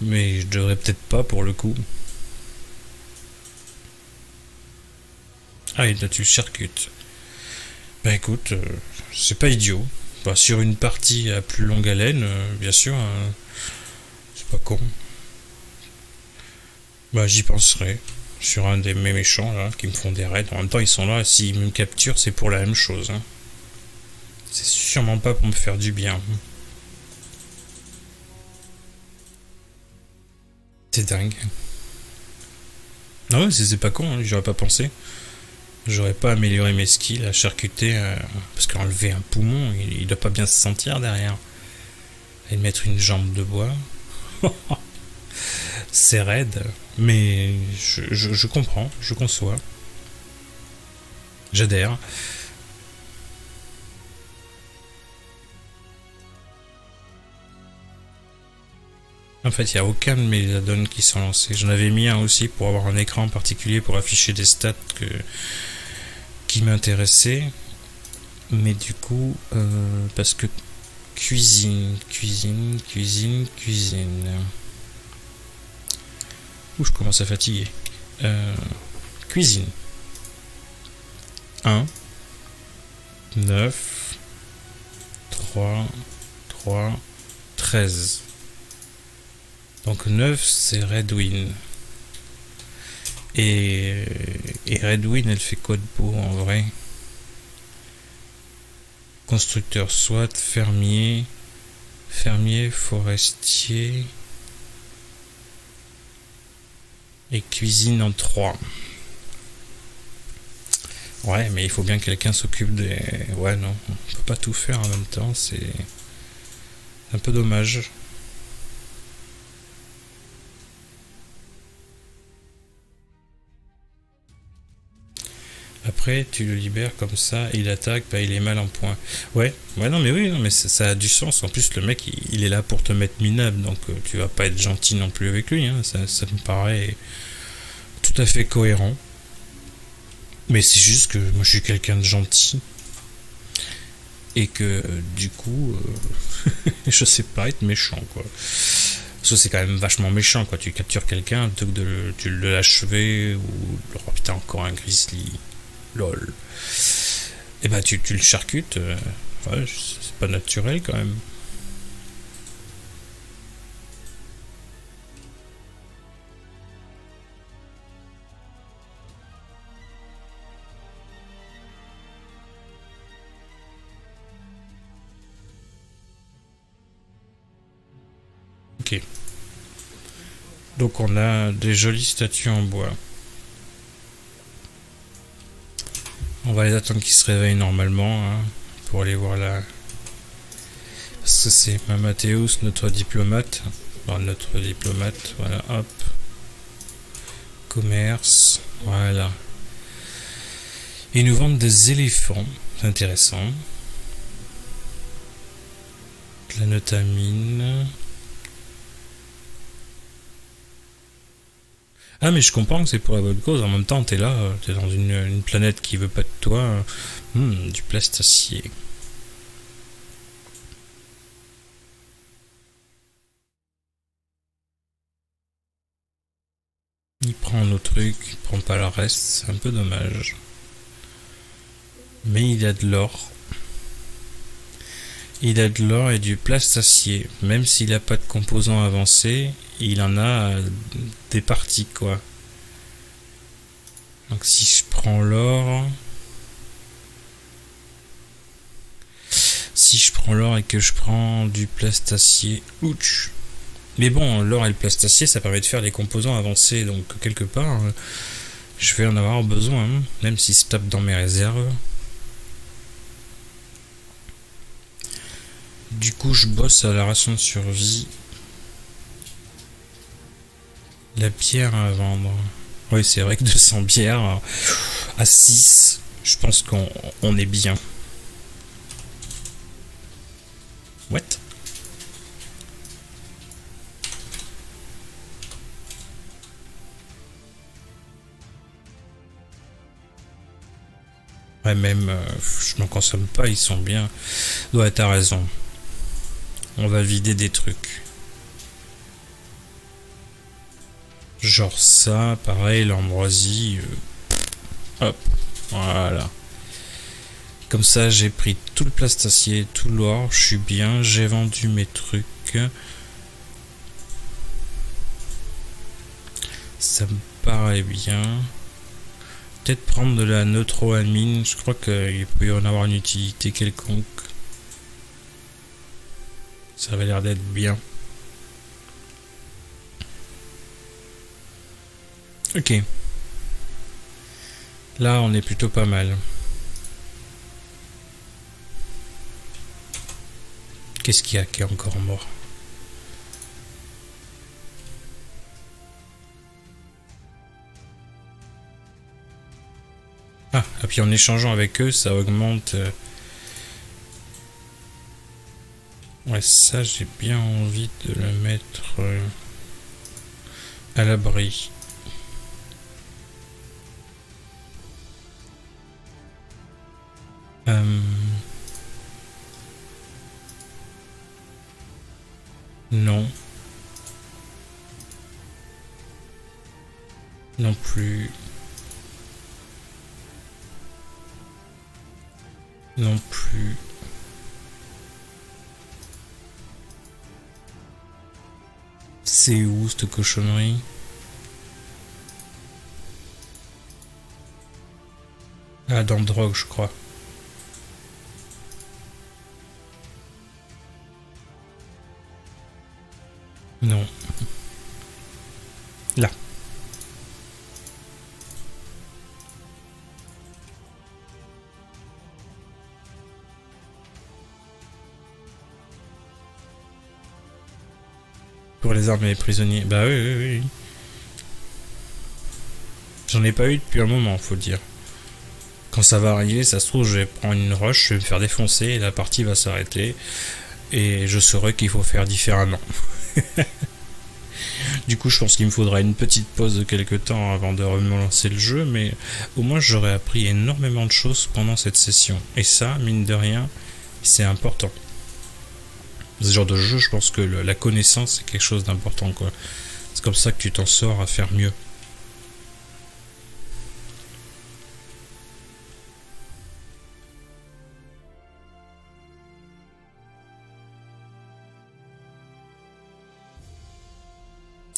Mais je devrais peut-être pas pour le coup. Ah, et là tu circuites. Ben écoute, euh, c'est pas idiot. Bah, sur une partie à plus longue haleine, euh, bien sûr, euh, c'est pas con. Bah j'y penserai. Sur un des mes méchants là, qui me font des raids. En même temps, ils sont là, s'ils me capturent, c'est pour la même chose. hein. C'est sûrement pas pour me faire du bien. C'est dingue. Non, ouais, c'est c'est pas con, hein, j'aurais pas pensé. J'aurais pas amélioré mes skills à charcuter, euh, parce qu'enlever un poumon, il, doit pas bien se sentir derrière. Et mettre une jambe de bois, [laughs] c'est raide, mais je, je- je comprends, je conçois. J'adhère. En fait, il n'y a aucun de mes add-ons qui sont lancés. J'en avais mis un aussi pour avoir un écran particulier pour afficher des stats que, qui m'intéressaient. Mais du coup, euh, parce que cuisine, cuisine, cuisine, cuisine. Ouh, je commence à fatiguer. Euh, cuisine. 1, 9, 3, 3, 13. Donc 9, c'est Redwin. Et, et Redwin, elle fait quoi de beau en vrai Constructeur, soit fermier, fermier, forestier. Et cuisine en 3. Ouais, mais il faut bien que quelqu'un s'occupe des. Ouais, non, on peut pas tout faire en même temps, c'est un peu dommage. Tu le libères comme ça, il attaque, bah, il est mal en point. Ouais, ouais, non, mais oui, mais ça, a du sens. En plus, le mec, il, est là pour te mettre minable, donc euh, tu vas pas être gentil non plus avec lui. hein. Ça, me paraît tout à fait cohérent. Mais c'est juste que moi, je suis quelqu'un de gentil. Et que, euh, du coup, euh, [laughs] je sais pas être méchant, quoi. Parce c'est quand même vachement méchant, quoi. Tu captures quelqu'un, plutôt que de le l'achever, ou... Oh putain, encore un grizzly. Lol. Et bah, tu, tu le charcutes. euh, c'est pas naturel, quand même. Ok. Donc on a des jolies statues en bois. On va les attendre qu'ils se réveillent normalement hein, pour aller voir la. Parce que c'est Mathéus, notre diplomate. Enfin, notre diplomate, voilà, hop. Commerce, voilà. Ils nous vendent des éléphants, c'est intéressant. La notamine. Ah mais je comprends que c'est pour la bonne cause. En même temps, t'es là, euh, t'es dans une, planète qui veut pas de toi. hmm, du plastacier. Il prend nos trucs, il prend pas le reste, c'est un peu dommage. Mais il a de l'or. Il a de l'or et du plastacier. Même s'il a pas de composants avancés, il en a euh, des parties quoi. Donc si je prends l'or, si je prends l'or et que je prends du plastacier, ouch. Mais bon, l'or et le plastacier, ça permet de faire des composants avancés, donc quelque part, euh, je vais en avoir besoin, hein, même si je tape dans mes réserves. Du coup, je bosse à la ration de survie. La bière à vendre. Oui, c'est vrai que 200 bières à 6, je pense qu'on on est bien. What? Ouais, même, euh, je n'en consomme pas, ils sont bien. Ouais, t'as raison. On va vider des trucs. Genre ça, pareil, l'ambroisie. euh, hop, voilà. Comme ça, j'ai pris tout le plastacier, tout l'or, je suis bien, j'ai vendu mes trucs. Ça me paraît bien. Peut-être prendre de la neutroamine, je crois qu'il peut y en avoir une utilité quelconque. Ça avait l'air d'être bien. Ok. Là, on est plutôt pas mal. Qu'est-ce qu'il y a qui est encore mort? Ah, et puis en échangeant avec eux, ça augmente. Ouais, ça, j'ai bien envie de le mettre euh, à l'abri. Euh, Non. Non plus. Non plus. C'est où cette cochonnerie? Ah, dans drogue, je crois. Non. Les. Bah oui. J'en ai pas eu depuis un moment, faut le dire. Quand ça va arriver, ça se trouve, je vais prendre une roche, je vais me faire défoncer et la partie va s'arrêter. Et je saurai qu'il faut faire différemment. [laughs] du coup, je pense qu'il me faudra une petite pause de quelques temps avant de relancer le jeu, mais au moins j'aurai appris énormément de choses pendant cette session. Et ça, mine de rien, c'est important. Ce genre de jeu, je pense que la connaissance, c'est quelque chose d'important. C'est comme ça que tu t'en sors à faire mieux.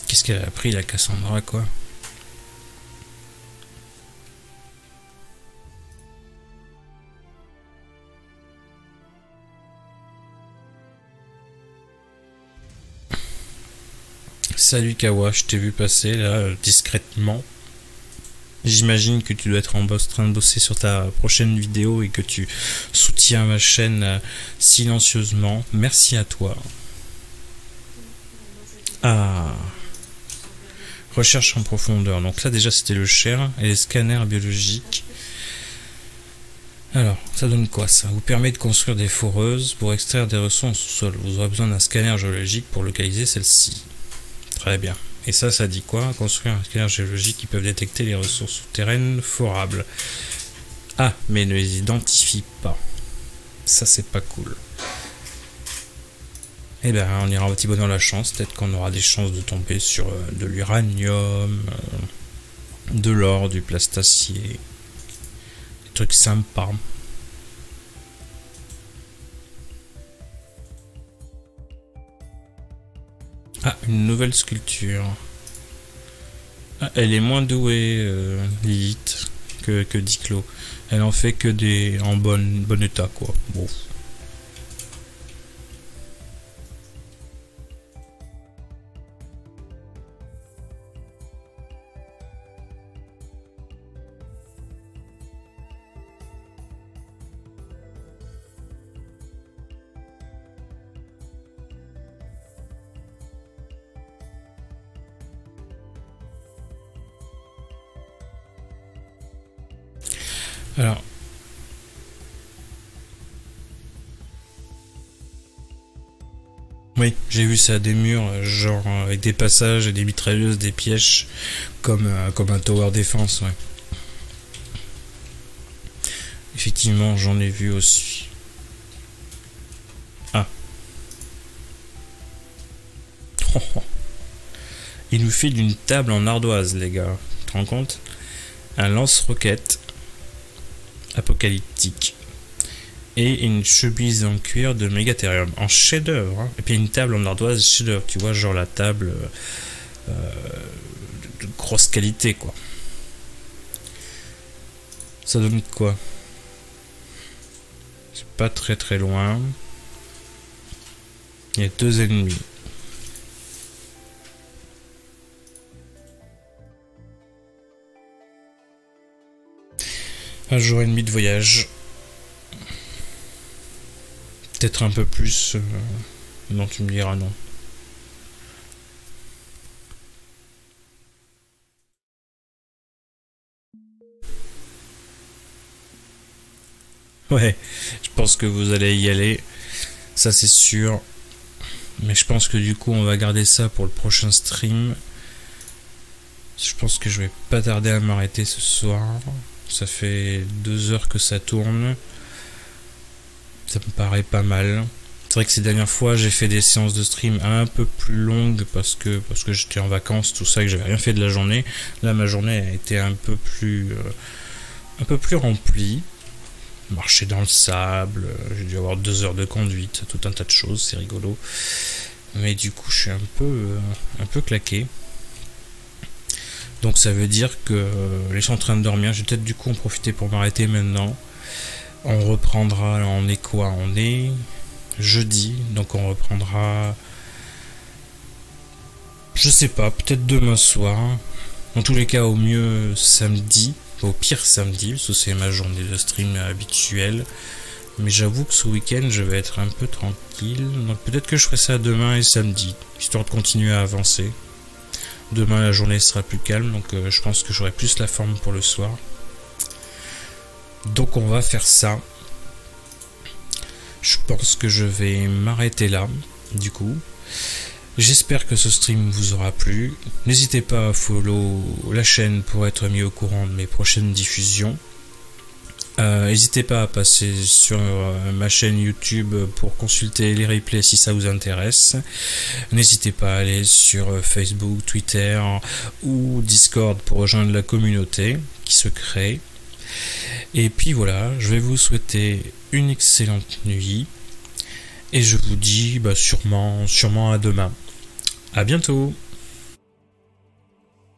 Qu'est-ce qu'elle a appris, la Cassandra, quoi? Salut Kawa, je t'ai vu passer là euh, discrètement. J'imagine que tu dois être en train de bosser sur ta prochaine vidéo et que tu soutiens ma chaîne euh, silencieusement. Merci à toi. Ah. Recherche en profondeur. Donc là déjà c'était le cher et les scanners biologiques. Alors, ça donne quoi ça? Vous permet de construire des foreuses pour extraire des ressources sous-sol. Vous aurez besoin d'un scanner géologique pour localiser celle-ci. Très bien. Et ça, ça dit quoi? Construire un scanner géologique qui peut détecter les ressources souterraines forables. Ah, mais ne les identifie pas. Ça, c'est pas cool. Eh ben, on ira un petit bonheur la chance. Peut-être qu'on aura des chances de tomber sur euh, de l'uranium, euh, de l'or, du plastacier. Des trucs sympas. Ah, une nouvelle sculpture. Ah, elle est moins douée, euh, Lilith, que, que Diclo. Elle en fait que des en bon, bon état, quoi. Bon. Vu ça, des murs, euh, genre euh, avec des passages et des mitrailleuses, des pièges, comme, euh, comme un tower defense, ouais. Effectivement, j'en ai vu aussi. Ah. [laughs] Oh, oh. Il nous fait d'une table en ardoise, les gars. Tu te rends compte? Un lance-roquette apocalyptique et une chemise en cuir de Megatherium en chef-d'œuvre hein. et puis une table en ardoise chef-d'œuvre tu vois genre la table euh, de, de grosse qualité quoi. Ça donne quoi? C'est pas très très loin. Il y a deux ennemis. Un jour et demi de voyage. Peut-être un peu plus. euh, non, tu me diras non. Ouais, je pense que vous allez y aller. Ça, c'est sûr. Mais je pense que du coup, on va garder ça pour le prochain stream. Je pense que je vais pas tarder à m'arrêter ce soir. Ça fait deux heures que ça tourne. Ça me paraît pas mal. C'est vrai que ces dernières fois, j'ai fait des séances de stream un peu plus longues parce que, parce que j'étais en vacances, tout ça, et que j'avais rien fait de la journée. Là, ma journée a été un peu plus, euh, un peu plus remplie. Marcher dans le sable, euh, j'ai dû avoir deux heures de conduite, tout un tas de choses, c'est rigolo. Mais du coup, je suis un peu, euh, un peu claqué. Donc ça veut dire que les gens en train de dormir, je vais peut-être du coup en profiter pour m'arrêter maintenant. On reprendra, on est quoi On est jeudi, donc on reprendra. Je sais pas, peut-être demain soir. En tous les cas, au mieux samedi, au pire samedi, parce que c'est ma journée de stream habituelle. Mais j'avoue que ce week-end, je vais être un peu tranquille. Donc peut-être que je ferai ça demain et samedi, histoire de continuer à avancer. Demain, la journée sera plus calme, donc euh, je pense que j'aurai plus la forme pour le soir. Donc on va faire ça. Je pense que je vais m'arrêter là, du coup. J'espère que ce stream vous aura plu. N'hésitez pas à follow la chaîne pour être mis au courant de mes prochaines diffusions. Euh, N'hésitez pas à passer sur euh, ma chaîne YouTube pour consulter les replays si ça vous intéresse. N'hésitez pas à aller sur euh, Facebook, Twitter ou Discord pour rejoindre la communauté qui se crée. Et puis voilà, je vais vous souhaiter une excellente nuit. Et je vous dis bah, sûrement, sûrement à demain. À bientôt